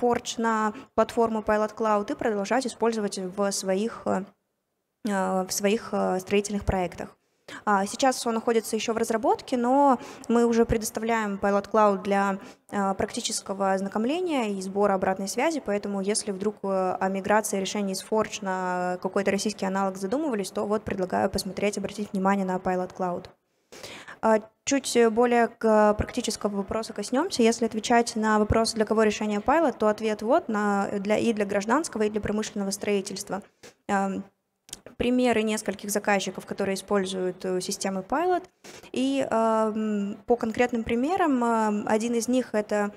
Forge на платформу Pilot Cloud и продолжать использовать в своих, в своих строительных проектах. А, сейчас он находится еще в разработке, но мы уже предоставляем Pilot Cloud для а, практического ознакомления и сбора обратной связи, поэтому если вдруг э, о миграции решений с Forge на какой-то российский аналог задумывались, то вот предлагаю посмотреть, обратить внимание на Pilot Cloud. А, чуть более к практического вопроса коснемся. Если отвечать на вопрос, для кого решение Pilot, то ответ вот на, для, и для гражданского, и для промышленного строительства примеры нескольких заказчиков, которые используют э, системы Pilot. И э, по конкретным примерам, э, один из них это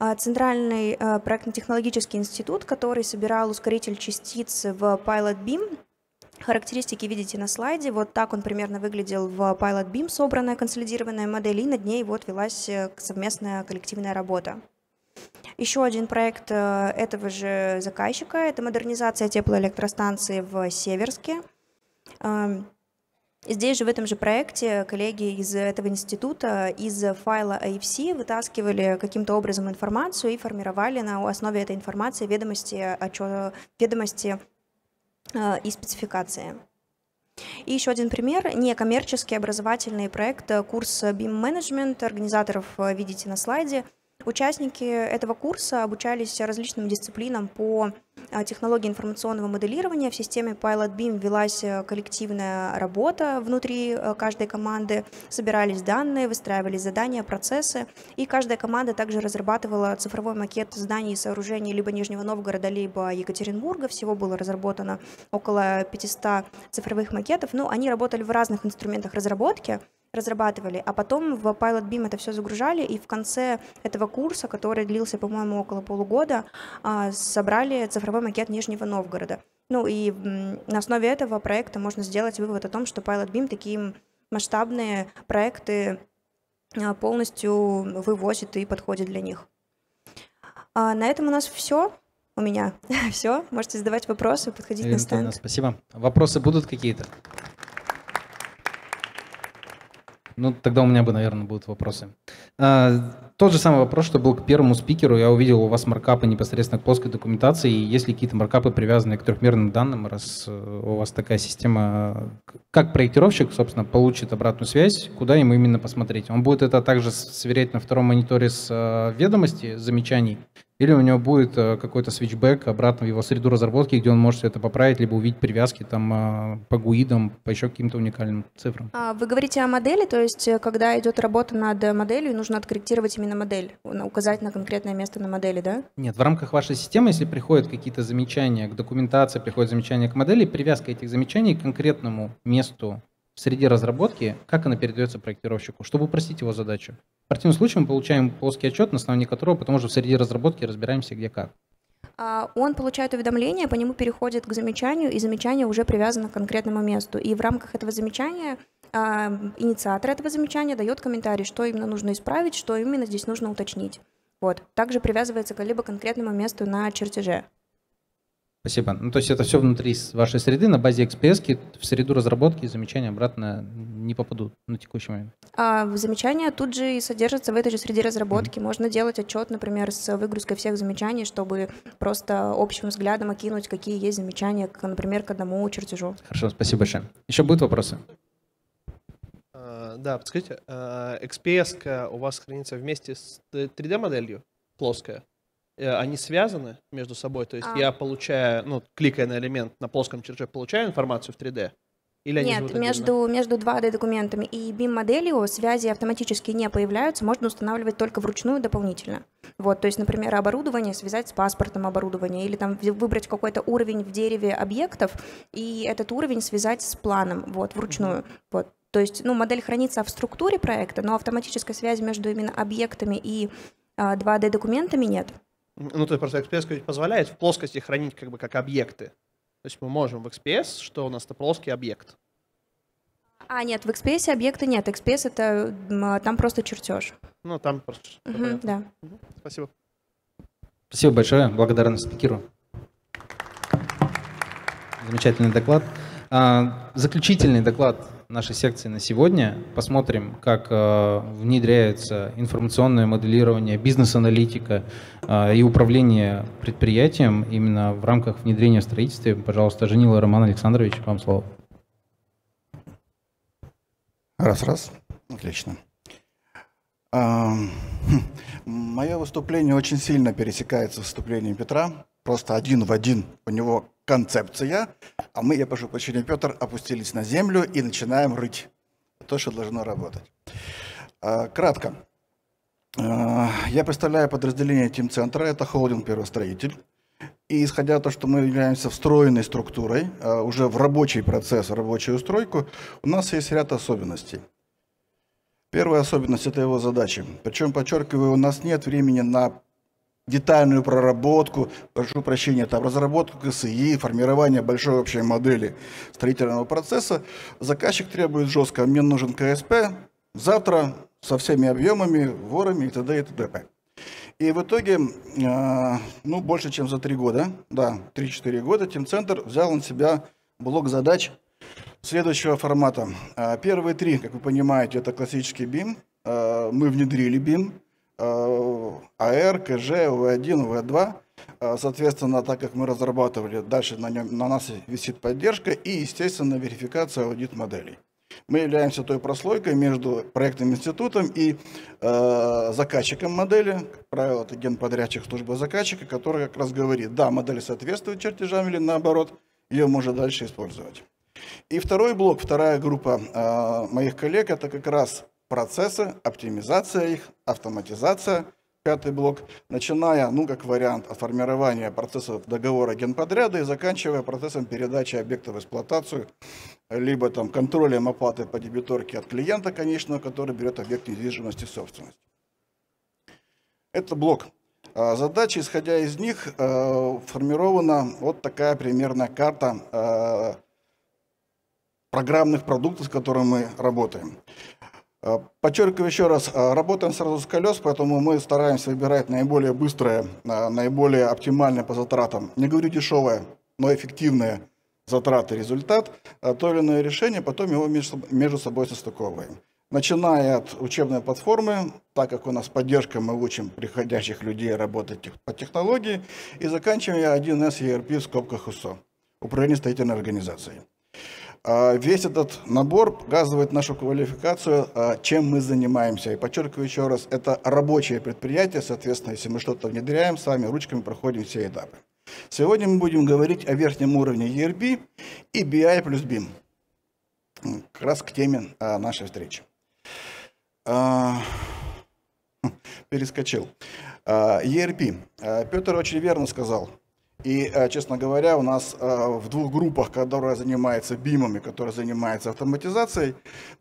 э, Центральный э, проектно-технологический институт, который собирал ускоритель частиц в Pilot Beam. Характеристики видите на слайде. Вот так он примерно выглядел в Pilot Beam, собранная консолидированная модель, и над ней вот велась совместная коллективная работа. Еще один проект э, этого же заказчика – это модернизация теплоэлектростанции в Северске. Эм, здесь же в этом же проекте коллеги из этого института из файла AFC вытаскивали каким-то образом информацию и формировали на основе этой информации ведомости, ведомости э, и спецификации. И еще один пример – некоммерческий образовательный проект, э, курс BIM Management. Организаторов видите на слайде – Участники этого курса обучались различным дисциплинам по а, технологии информационного моделирования. В системе Pilot Beam велась э, коллективная работа внутри э, каждой команды, собирались данные, выстраивались задания, процессы, и каждая команда также разрабатывала цифровой макет зданий и сооружений либо Нижнего Новгорода, либо Екатеринбурга. Всего было разработано около 500 цифровых макетов, но они работали в разных инструментах разработки, разрабатывали, а потом в Pilot Beam это все загружали, и в конце этого курса, который длился, по-моему, около полугода, а, собрали цифровой макет Нижнего Новгорода. Ну и на основе этого проекта можно сделать вывод о том, что Pilot Beam такие масштабные проекты а, полностью вывозит и подходит для них. А на этом у нас все. У меня все. Можете задавать вопросы, подходить Ирина на стенд. Спасибо. Вопросы будут какие-то? Ну, тогда у меня бы, наверное, будут вопросы. А, тот же самый вопрос, что был к первому спикеру. Я увидел у вас маркапы непосредственно к плоской документации. Есть ли какие-то маркапы, привязанные к трехмерным данным, раз э, у вас такая система? Как проектировщик, собственно, получит обратную связь, куда ему именно посмотреть? Он будет это также сверять на втором мониторе с э, ведомости замечаний? Или у него будет э, какой-то свитчбэк обратно в его среду разработки, где он может это поправить, либо увидеть привязки там э, по гуидам, по еще каким-то уникальным цифрам. А, вы говорите о модели, то есть э, когда идет работа над моделью, нужно откорректировать именно модель, указать на конкретное место на модели, да? Нет, в рамках вашей системы, если приходят какие-то замечания к документации, приходят замечания к модели, привязка этих замечаний к конкретному месту в среде разработки, как она передается проектировщику, чтобы упростить его задачу. В противном случае мы получаем плоский отчет, на основании которого потом уже в среде разработки разбираемся где как. А, Он получает уведомление, по нему переходит к замечанию, и замечание уже привязано к конкретному месту. И в рамках этого замечания а, инициатор этого замечания дает комментарий, что именно нужно исправить, что именно здесь нужно уточнить. Вот. Также привязывается к либо конкретному месту на чертеже. Спасибо. Ну, то есть это все внутри вашей среды, на базе XPS, в среду разработки замечания обратно не попадут на текущий момент. А замечания тут же и содержатся в этой же среде разработки. Можно делать отчет, например, с выгрузкой всех замечаний, чтобы просто общим взглядом окинуть, какие есть замечания, к, например, к одному чертежу. Хорошо, спасибо большое. Еще будут вопросы? А, Да, подскажите, а, XPS у вас хранится вместе с 3D-моделью, плоская? Э, Они связаны между собой? То есть А. я получаю, ну, кликая на элемент на плоском чертеже, получаю информацию в 3D? Или они Нет, между, между 2D-документами и BIM-моделью связи автоматически не появляются, можно устанавливать только вручную дополнительно. Вот, то есть, например, оборудование связать с паспортом оборудования или там выбрать какой-то уровень в дереве объектов и этот уровень связать с планом, вот, вручную. Вот. То есть, ну, модель хранится в структуре проекта, но автоматической связи между именно объектами и а, 2D-документами нет. Ну, то есть просто XPS ведь позволяет в плоскости хранить как бы как объекты. То есть мы можем в XPS, что у нас это плоский объект. А, нет, в XPS объекта нет. XPS — это а, там просто чертеж. Ну, там просто... Мгм, понятно. да. Мгм, Спасибо. Спасибо большое. Благодарность спикеру. Замечательный доклад. А, Заключительный доклад нашей секции на сегодня. Посмотрим, как э, внедряется информационное моделирование, бизнес-аналитика э, и управление предприятием именно в рамках внедрения в строительстве. Пожалуйста, Женила Роман Александрович, вам слово. Раз, раз. Отлично. Ам, хм, Мое выступление очень сильно пересекается с выступлением Петра. Просто один в один у него концепция, а мы, я прошу прощения, Петр, опустились на землю и начинаем рыть то, что должно работать. А, Кратко. А, Я представляю подразделение Тим-центра, это холдинг «Первостроитель». И исходя от того, что мы являемся встроенной структурой, а, уже в рабочий процесс, в рабочую устройку, у нас есть ряд особенностей. Первая особенность – это его задачи. Причем, подчеркиваю, у нас нет времени на детальную проработку, прошу прощения, там разработку КСИ, формирование большой общей модели строительного процесса. Заказчик требует жестко, мне нужен КСП, завтра со всеми объемами, ворами и т.д. и т.д. И в итоге, э, ну, больше, чем за три года, да, 3-4 года, Тимцентр взял на себя блок задач следующего формата. А, Первые три, как вы понимаете, это классический BIM. А, Мы внедрили BIM. АР, КЖ, В1, В2. А, Соответственно, так как мы разрабатывали, дальше на, нем, на нас висит поддержка и, естественно, верификация аудит моделей. Мы являемся той прослойкой между проектным институтом и э, заказчиком модели. Как правило, это генподрядчик службы заказчика, который как раз говорит, да, модель соответствует чертежам или наоборот, ее можно дальше использовать. И второй блок, вторая группа э, моих коллег, это как раз процессы, оптимизация их, автоматизация. Пятый блок, начиная, ну, как вариант, от формирования процессов договора генподряда и заканчивая процессом передачи объектов в эксплуатацию, либо там контролем оплаты по дебиторке от клиента, конечно, который берет объект недвижимости в собственность. Это блок. А, Задачи, исходя из них, э, формирована вот такая примерная карта э, программных продуктов, с которыми мы работаем. Э, Подчеркиваю еще раз, э, работаем сразу с колес, поэтому мы стараемся выбирать наиболее быстрое, э, наиболее оптимальное по затратам. Не говорю дешевое, но эффективное затраты результат, а то или иное решение, потом его между соб- между собой состыковываем. Начиная от учебной платформы, так как у нас поддержка, мы учим приходящих людей работать по технологии, и заканчивая 1С ERP в скобках УСО, Управление строительной организацией. А, Весь этот набор показывает нашу квалификацию, а, чем мы занимаемся. И подчеркиваю еще раз, это рабочее предприятие, соответственно, если мы что-то внедряем, сами ручками проходим все этапы. Сегодня мы будем говорить о верхнем уровне ERP и BI плюс BIM. Как раз к теме а, нашей встречи. Перескочил. ERP. Петр очень верно сказал. И, э, честно говоря, у нас э, в двух группах, которые занимаются бимами, которые занимаются автоматизацией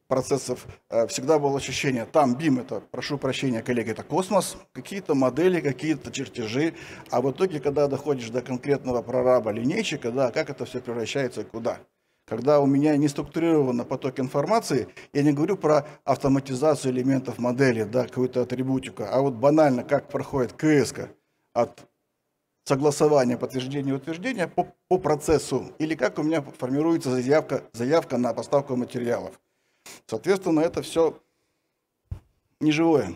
процессов, э, всегда было ощущение, там бим это, прошу прощения, коллеги, это космос, какие-то модели, какие-то чертежи, а в итоге, когда доходишь до конкретного прораба линейщика, да, как это все превращается и куда? Когда у меня не структурирован поток информации, я не говорю про автоматизацию элементов модели, да, какую-то атрибутику, а вот банально, как проходит КС от согласования, подтверждения и утверждения по, по процессу, или как у меня формируется заявка, заявка на поставку материалов. Соответственно, это все неживое.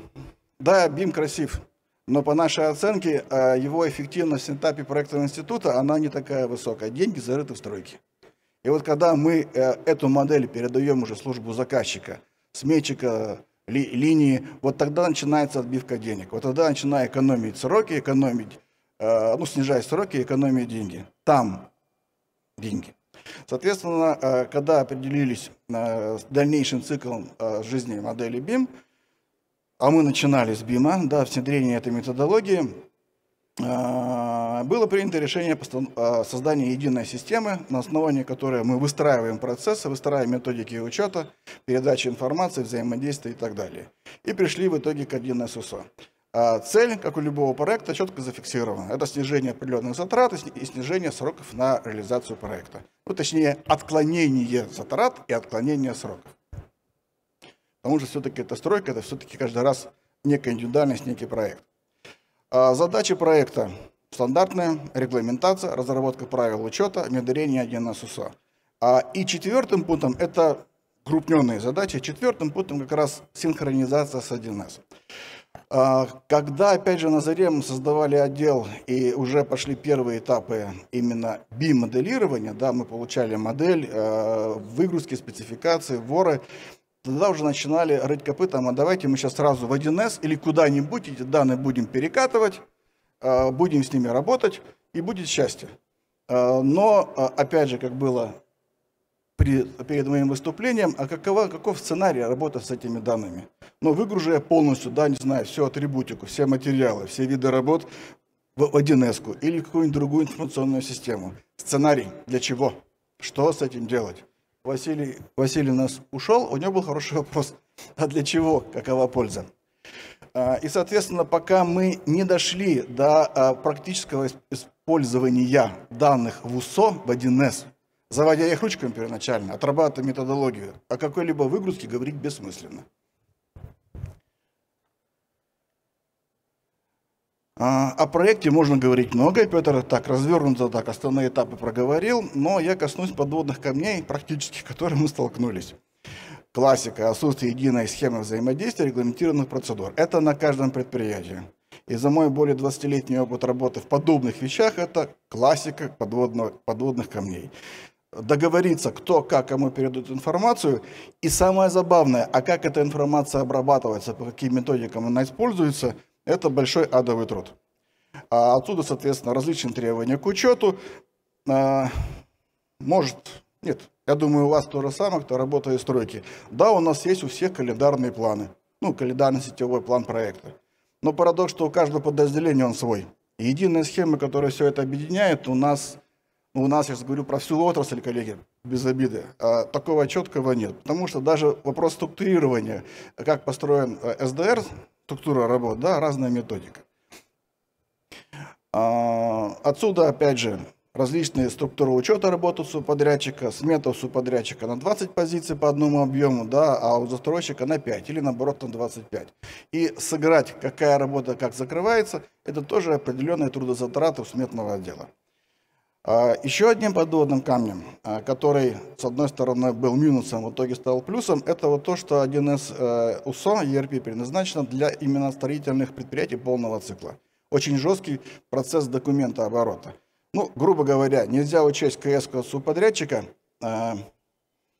Да, БИМ красив, но по нашей оценке а, его эффективность на этапе проектного института, она не такая высокая. Деньги зарыты в стройке. И вот когда мы э, эту модель передаем уже службу заказчика, сметчика, ли, линии, вот тогда начинается отбивка денег. Вот тогда начиная экономить сроки, экономить, э, ну, снижать сроки, экономить деньги. Там деньги. Соответственно, э, когда определились с дальнейшим циклом жизни модели BIM, а мы начинали с BIM, да, внедрение этой методологии, а, было принято решение о создании единой системы, на основании которой мы выстраиваем процессы, выстраиваем методики учета, передачи информации, взаимодействия и так далее. И пришли в итоге к единой СУСО. А цель, как у любого проекта, четко зафиксирована. Это снижение определенных затрат и снижение сроков на реализацию проекта. Ну, точнее, отклонение затрат и отклонение сроков. Потому что все-таки это стройка, это все-таки каждый раз некая индивидуальность, некий проект. А, задачи проекта. Стандартная регламентация, разработка правил учета, внедрение 1 СУСО. А, и четвертым пунктом это крупненные задачи. Четвертым пунктом как раз синхронизация с 1С. А, когда, опять же, на заре мы создавали отдел и уже пошли первые этапы именно BIM-моделирования, да, мы получали модель, выгрузки, спецификации, воры, тогда уже начинали рыть копытом, а давайте мы сейчас сразу в 1С или куда-нибудь эти данные будем перекатывать, а, будем с ними работать, и будет счастье. А, но, а, опять же, как было при, перед моим выступлением, а какова, каков сценарий работы с этими данными? Ну, выгружу я полностью, да, не знаю, всю атрибутику, все материалы, все виды работ в 1С или какую-нибудь другую информационную систему. Сценарий для чего? Что с этим делать? Василий, Василий у нас ушел, у него был хороший вопрос. А для чего? Какова польза? А, и, соответственно, пока мы не дошли до а, практического использования данных в УСО, в 1С, заводя их ручками первоначально, отрабатывая методологию, о какой-либо выгрузке говорить бессмысленно. А, о проекте можно говорить много, Петр так развернуто, так основные этапы проговорил, но я коснусь подводных камней, практически, которые мы столкнулись. Классика, отсутствие единой схемы взаимодействия регламентированных процедур. Это на каждом предприятии. И за мой более 20-летний опыт работы в подобных вещах, это классика подводных, подводных камней. Договориться, кто как кому передает информацию. И самое забавное, а как эта информация обрабатывается, по каким методикам она используется – это большой адовый труд. А отсюда, соответственно, различные требования к учету. А, может, нет, я думаю, у вас то же самое, кто работает в стройке. Да, у нас есть у всех календарные планы, ну, календарный сетевой план проекта. Но парадокс, что у каждого подразделения он свой. Единая схема, которая все это объединяет, у нас, у нас, я же говорю про всю отрасль, коллеги, без обиды, а такого четкого нет. Потому что даже вопрос структурирования, как построен э, СДР, структура работ, да, разная методика. А, отсюда, опять же, различные структуры учета работы субподрядчика, смета субподрядчика на 20 позиций по одному объему, да, а у застройщика на 5 или наоборот на 25. И сыграть, какая работа как закрывается, это тоже определенные трудозатраты у сметного отдела. А, еще одним подводным камнем, а, который, с одной стороны, был минусом, в итоге стал плюсом, это вот то, что 1С э, УСО, ERP, предназначено для именно строительных предприятий полного цикла. Очень жесткий процесс документа оборота. Ну, грубо говоря, нельзя учесть КС субподрядчика, а,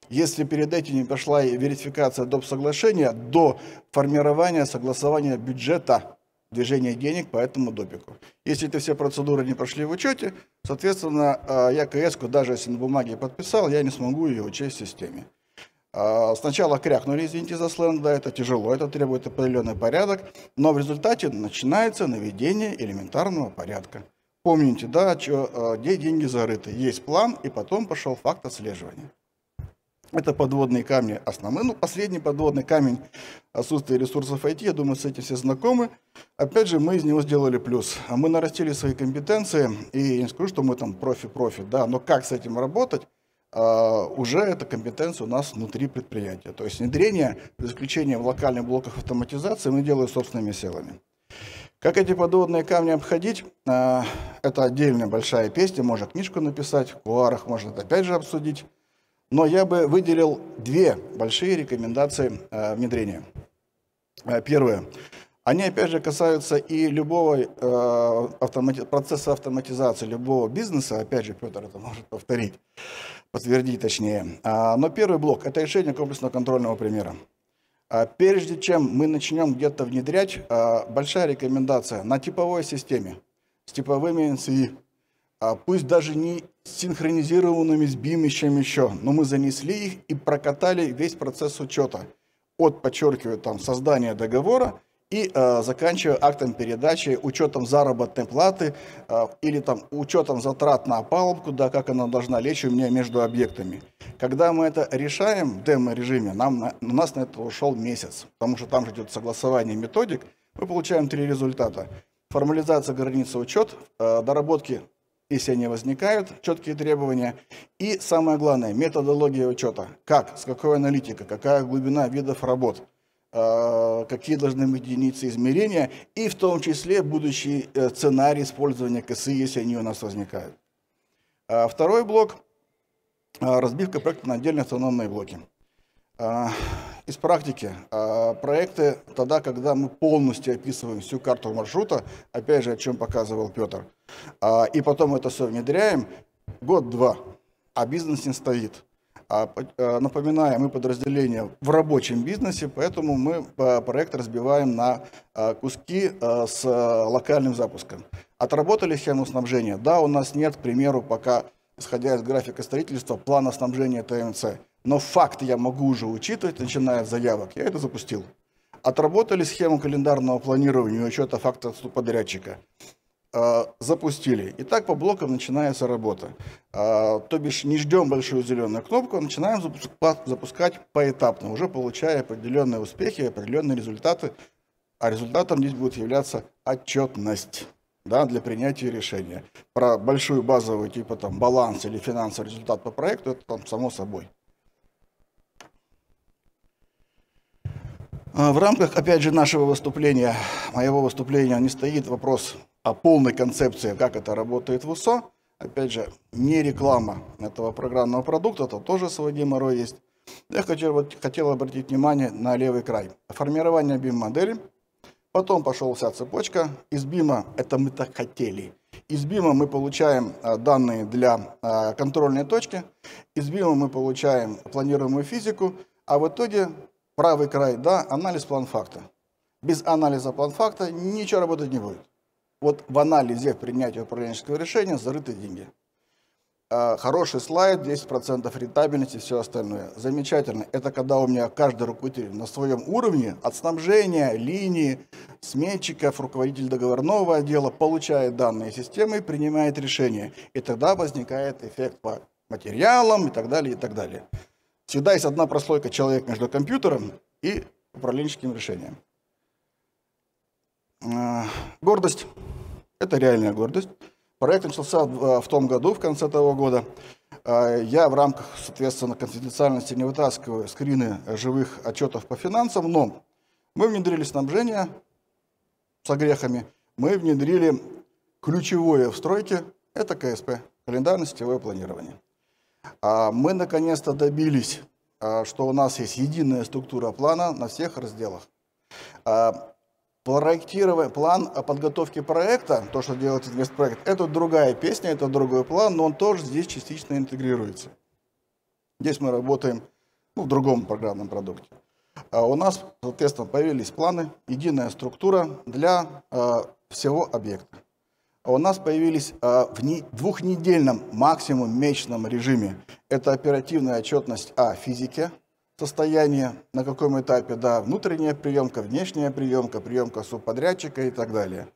если перед этим не прошла верификация доп. соглашения до формирования согласования бюджета движения денег по этому допику. Если эти все процедуры не прошли в учете, соответственно, а, я КС, даже если на бумаге подписал, я не смогу ее учесть в системе. А, сначала крякнули, извините за сленг, да, это тяжело, это требует определенный порядок, но в результате начинается наведение элементарного порядка. помните, да, чё, где деньги зарыты. Есть план, и потом пошел факт отслеживания. Это подводные камни основные. Ну, последний подводный камень отсутствие ресурсов IT, я думаю, с этим все знакомы. Опять же, мы из него сделали плюс. А Мы нарастили свои компетенции, и я не скажу, что мы там профи-профи, да, но как с этим работать, а, уже эта компетенция у нас внутри предприятия. То есть внедрение, за исключением локальных блоков автоматизации, мы делаем собственными силами. Как эти подводные камни обходить, а, это отдельная большая песня, можно книжку написать, в куарах можно опять же обсудить. Но я бы выделил две большие рекомендации э, внедрения. Э, первое. Они, опять же, касаются и любого э, автомати- процесса автоматизации, любого бизнеса. Опять же, Петр это может повторить, подтвердить точнее. А, но первый блок – это решение комплексного контрольного примера. А прежде чем мы начнем где-то внедрять, а, большая рекомендация на типовой системе с типовыми НСИ, а пусть даже не синхронизированными с BIM и чем еще, но мы занесли их и прокатали весь процесс учета. От, подчеркиваю, там, создания договора и э, заканчивая актом передачи, учетом заработной платы э, или там учетом затрат на опалубку, да, как она должна лечь у меня между объектами. Когда мы это решаем в демо-режиме, нам, у нас на это ушел месяц, потому что там же идет согласование методик, мы получаем три результата. Формализация границы учет, э, доработки если они возникают, четкие требования. И самое главное, методология учета. Как, с какой аналитикой, какая глубина видов работ, э, какие должны быть единицы измерения, и в том числе будущий э, сценарий использования КСИ, если они у нас возникают. А второй блок – разбивка проекта на отдельные автономные блоки. А, из практики. А, проекты тогда, когда мы полностью описываем всю карту маршрута, опять же, о чем показывал Петр, а, и потом это все внедряем, год-два, а бизнес не стоит. Напоминаю, мы подразделение в рабочем бизнесе, поэтому мы проект разбиваем на куски с локальным запуском. Отработали схему снабжения? Да, у нас нет, к примеру, пока, исходя из графика строительства, плана снабжения ТМЦ но факт я могу уже учитывать, начиная с заявок. Я это запустил. Отработали схему календарного планирования и учета факта подрядчика. Э, запустили. И так по блокам начинается работа. Э, то бишь не ждем большую зеленую кнопку, а начинаем запускать поэтапно, уже получая определенные успехи, определенные результаты. А результатом здесь будет являться отчетность да, для принятия решения. Про большую базовую типа там баланс или финансовый результат по проекту, это там само собой. В рамках, опять же, нашего выступления, моего выступления, не стоит вопрос о полной концепции, как это работает в УСО. Опять же, не реклама этого программного продукта, это тоже свой геморрой есть. Я хотел, хотел обратить внимание на левый край. Формирование BIM-модели. Потом пошла вся цепочка. Из BIM, это мы так хотели. Из BIM мы получаем а, данные для а, контрольной точки. Из BIM мы получаем планируемую физику. А в итоге правый край, да, анализ план-факта. Без анализа план-факта ничего работать не будет. Вот в анализе принятия управленческого решения зарыты деньги. А, хороший слайд, 10% рентабельности, все остальное. Замечательно. Это когда у меня каждый руководитель на своем уровне от снабжения, линии, сметчиков, руководитель договорного отдела получает данные системы и принимает решения. И тогда возникает эффект по материалам и так далее, и так далее. Всегда есть одна прослойка человек между компьютером и управленческим решением. А, гордость. Это реальная гордость. Проект начался в том году, в конце того года. А, я в рамках, соответственно, конфиденциальности не вытаскиваю скрины живых отчетов по финансам, но мы внедрили снабжение с огрехами, мы внедрили ключевое в стройке, это КСП, календарно-сетевое планирование. А мы наконец-то добились, а, что у нас есть единая структура плана на всех разделах. А, проектирование, план подготовки проекта, то, что делает инвестпроект, это другая песня, это другой план, но он тоже здесь частично интегрируется. Здесь мы работаем ну, в другом программном продукте. А у нас, соответственно, появились планы, единая структура для всего объекта. А у нас появились а, в двухнедельном максимум месячном режиме. Это оперативная отчетность о физике, состояние, на каком этапе, да, внутренняя приемка, внешняя приемка, приемка субподрядчика и так далее.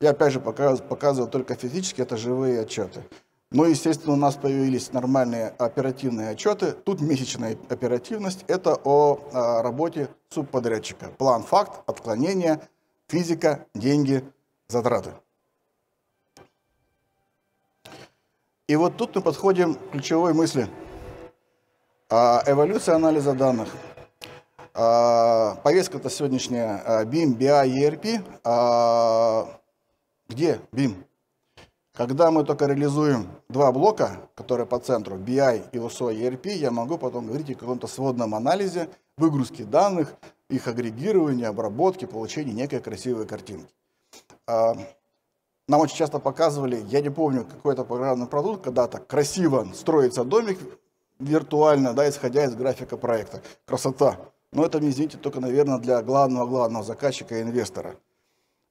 Я опять же показываю, показываю только физически, это живые отчеты. Ну, естественно, у нас появились нормальные оперативные отчеты. Тут месячная оперативность. Это о, о работе субподрядчика. План, факт, отклонение, физика, деньги, затраты. И вот тут мы подходим к ключевой мысли. А, эволюция анализа данных. А, повестка-то сегодняшняя BIM, BI, ERP. Где BIM? Когда мы только реализуем два блока, которые по центру, BI и USO ERP, я могу потом говорить о каком-то сводном анализе, выгрузке данных, их агрегировании, обработке, получении некой красивой картинки. Нам очень часто показывали, я не помню, какой-то программный продукт, когда-то красиво строится домик виртуально, да, исходя из графика проекта. Красота. Но это, извините, только, наверное, для главного-главного заказчика и инвестора.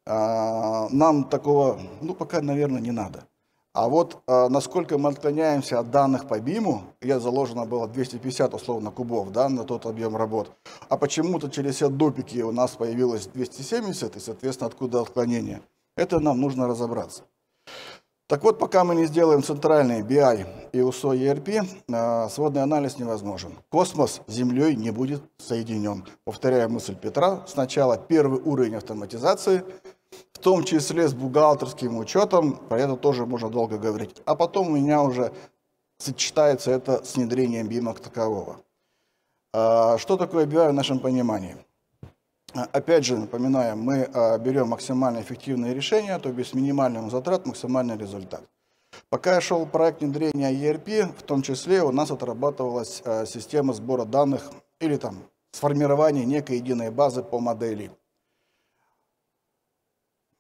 А, нам такого, ну, пока, наверное, не надо. А вот а, насколько мы отклоняемся от данных по БИМу, я заложено было 250 условно кубов да, на тот объем работ, а почему-то через все допики у нас появилось 270, и, соответственно, откуда отклонение. Это нам нужно разобраться. Так вот, пока мы не сделаем центральный BI и USO ERP, а, сводный анализ невозможен. Космос с Землей не будет соединен. Повторяю мысль Петра. Сначала первый уровень автоматизации – в том числе с бухгалтерским учетом, про это тоже можно долго говорить. А потом у меня уже сочетается это с внедрением BIM как такового. А, что такое BI в нашем понимании? А, опять же, напоминаю, мы а, берем максимально эффективные решения, то есть с минимальным затрат максимальный результат. Пока шел проект внедрения ERP, в том числе у нас отрабатывалась система сбора данных или там сформирование некой единой базы по модели –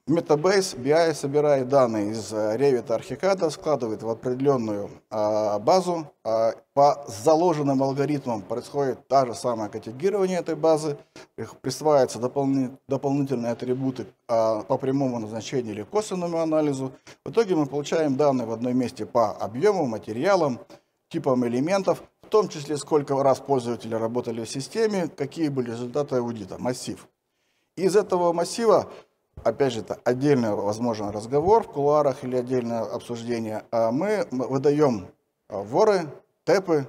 Metabase BI собирает данные из э, Revit Archicad, складывает в определенную а, базу. А, по заложенным алгоритмам происходит та же самое категорирование этой базы. Присваиваются дополни, дополнительные атрибуты а, по прямому назначению или косвенному анализу. В итоге мы получаем данные в одном месте по объему, материалам, типам элементов, в том числе сколько раз пользователи работали в системе, какие были результаты аудита, массив. Из этого массива опять же, это отдельный, возможно, разговор в кулуарах или отдельное обсуждение, а мы выдаем а, воры, тэпы,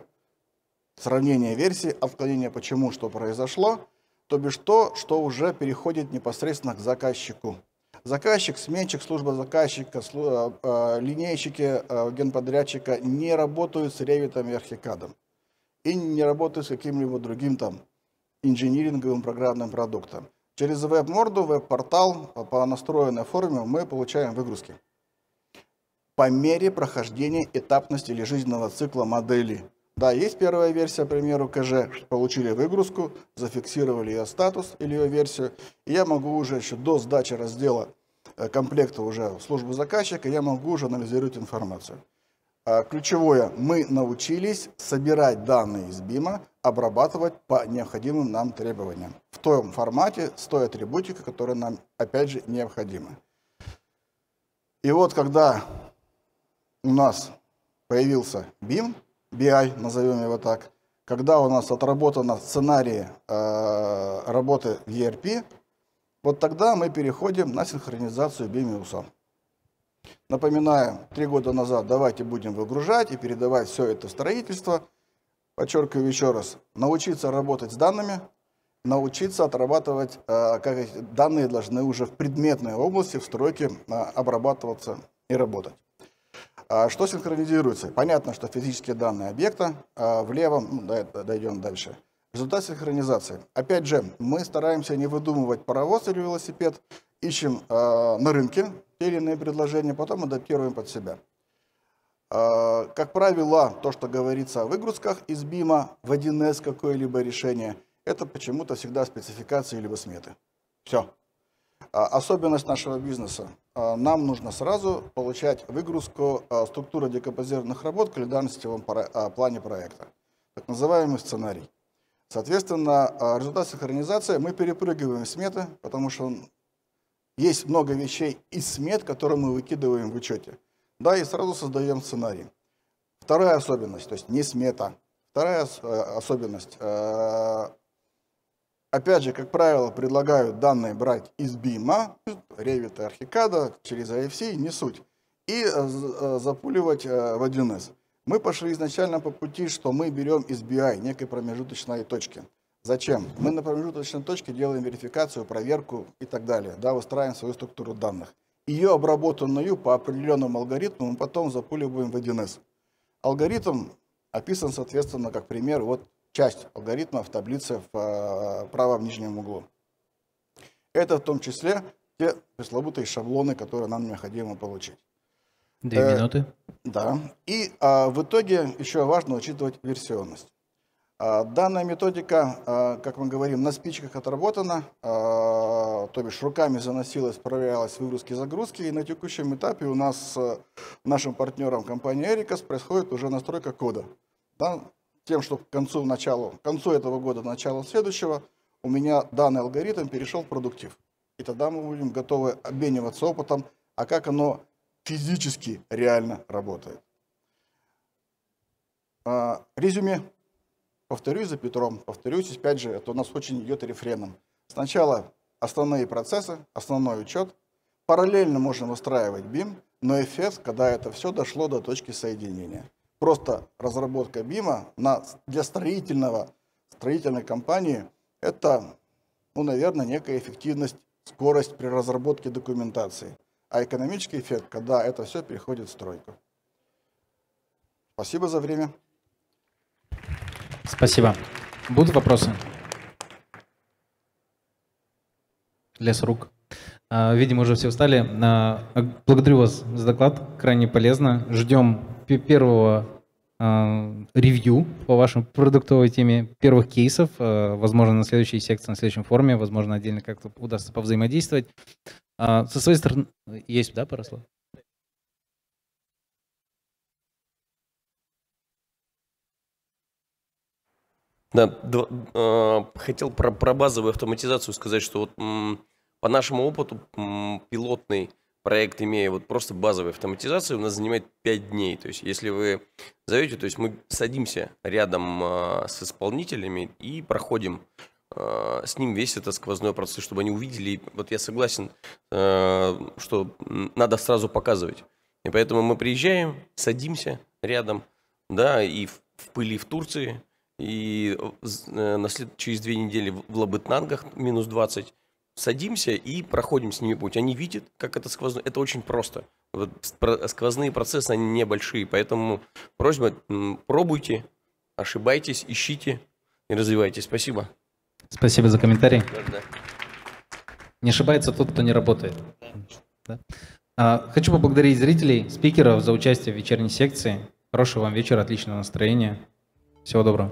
сравнение версий, отклонение почему, что произошло, то бишь то, что уже переходит непосредственно к заказчику. Заказчик, сменщик, служба заказчика, а, линейщики генподрядчика не работают с ревитом и архикадом. И не работают с каким-либо другим там инжиниринговым программным продуктом. Через веб-морду, веб-портал по настроенной форме мы получаем выгрузки. По мере прохождения этапности или жизненного цикла модели. Да, есть первая версия, к примеру, КЖ, получили выгрузку, зафиксировали ее статус или ее версию, и я могу уже еще до сдачи раздела э, комплекта уже в службу заказчика, я могу уже анализировать информацию. А, ключевое, мы научились собирать данные из БИМа, обрабатывать по необходимым нам требованиям. В том формате, с той атрибутикой, которая нам, опять же, необходима. И вот когда у нас появился BIM, BI, назовем его так, когда у нас отработано сценарии э, работы в ERP, вот тогда мы переходим на синхронизацию BIM и USO. Напоминаю, три года назад давайте будем выгружать и передавать все это строительство. Подчеркиваю еще раз, научиться работать с данными, научиться отрабатывать, э, как данные должны уже в предметной области, в стройке э, обрабатываться и работать. А что синхронизируется? Понятно, что физические данные объекта, а в левом, ну, дойдем дальше. Результат синхронизации. Опять же, мы стараемся не выдумывать паровоз или велосипед, ищем э, на рынке те или иные предложения, потом адаптируем под себя. Э, как правило, то, что говорится о выгрузках из БИМа в 1С какое-либо решение, это почему-то всегда спецификации либо сметы. Все. А, особенность нашего бизнеса. А, нам нужно сразу получать выгрузку а, структуры декомпозированных работ в календарно-сетевом плане проекта. Так называемый сценарий. Соответственно, результат синхронизации мы перепрыгиваем сметы, потому что есть много вещей из смет, которые мы выкидываем в учете. Да, и сразу создаем сценарий. Вторая особенность, то есть не смета. Вторая э, особенность. Э, Опять же, как правило, предлагают данные брать из BIM, Revit, Archicad, через IFC, не суть, и э, запуливать в 1С. Мы пошли изначально по пути, что мы берем из BI некой промежуточной точки. Зачем? Мы на промежуточной точке делаем верификацию, проверку и так далее, да, выстраиваем свою структуру данных. Ее обработанную по определенному алгоритму мы потом запуливаем в 1С. Алгоритм описан, соответственно, как пример, вот часть алгоритма в таблице в э, правом нижнем углу. Это в том числе те пресловутые шаблоны, которые нам необходимо получить. Две э, минуты. Да. И а, в итоге еще важно учитывать версионность. А, данная методика, а, как мы говорим, на спичках отработана, а, то бишь руками заносилась, проверялась выгрузки-загрузки, и на текущем этапе у нас с нашим партнером компании Ericas происходит уже настройка кода. Да, тем, что к концу, началу, к концу этого года, началу следующего, у меня данный алгоритм перешел в продуктив. И тогда мы будем готовы обмениваться опытом, а как оно физически реально работает. Резюме Повторюсь за Петром, повторюсь, опять же, это у нас очень идет рефреном. Сначала основные процессы, основной учет. Параллельно можно выстраивать BIM, но эффект, когда это все дошло до точки соединения. Просто разработка BIM на, для строительного, строительной компании – это, ну, наверное, некая эффективность, скорость при разработке документации. А экономический эффект, когда это все переходит в стройку. Спасибо за время. Спасибо. Будут вопросы? Лес рук. А, видимо, уже все устали. А, благодарю вас за доклад, крайне полезно. Ждем первого а, ревью по вашей продуктовой теме, первых кейсов, возможно, на следующей секции, на следующем форуме, возможно, отдельно как-то удастся повзаимодействовать. Со своей стороны, есть, да, пара слов? Да, э, хотел про, про базовую автоматизацию сказать, что вот м, по нашему опыту м, пилотный проект, имея вот просто базовую автоматизацию, у нас занимает 5 дней. То есть если вы зовете, то есть мы садимся рядом э, с исполнителями и проходим э, с ним весь этот сквозной процесс, чтобы они увидели. Вот я согласен, э, что надо сразу показывать. И поэтому мы приезжаем, садимся рядом, да, и в, в пыли в Турции – и э, на след... через две недели в Лабытнангах минус 20 садимся и проходим с ними путь. Они видят, как это сквозное. Это очень просто. Вот сквозные процессы, они небольшие, поэтому просьба, пробуйте, ошибайтесь, ищите и развивайтесь. Спасибо. Спасибо за комментарий. Да, да. Не ошибается тот, кто не работает. Да. А, хочу поблагодарить зрителей, спикеров за участие в вечерней секции. Хорошего вам вечера, отличного настроения. Всего доброго.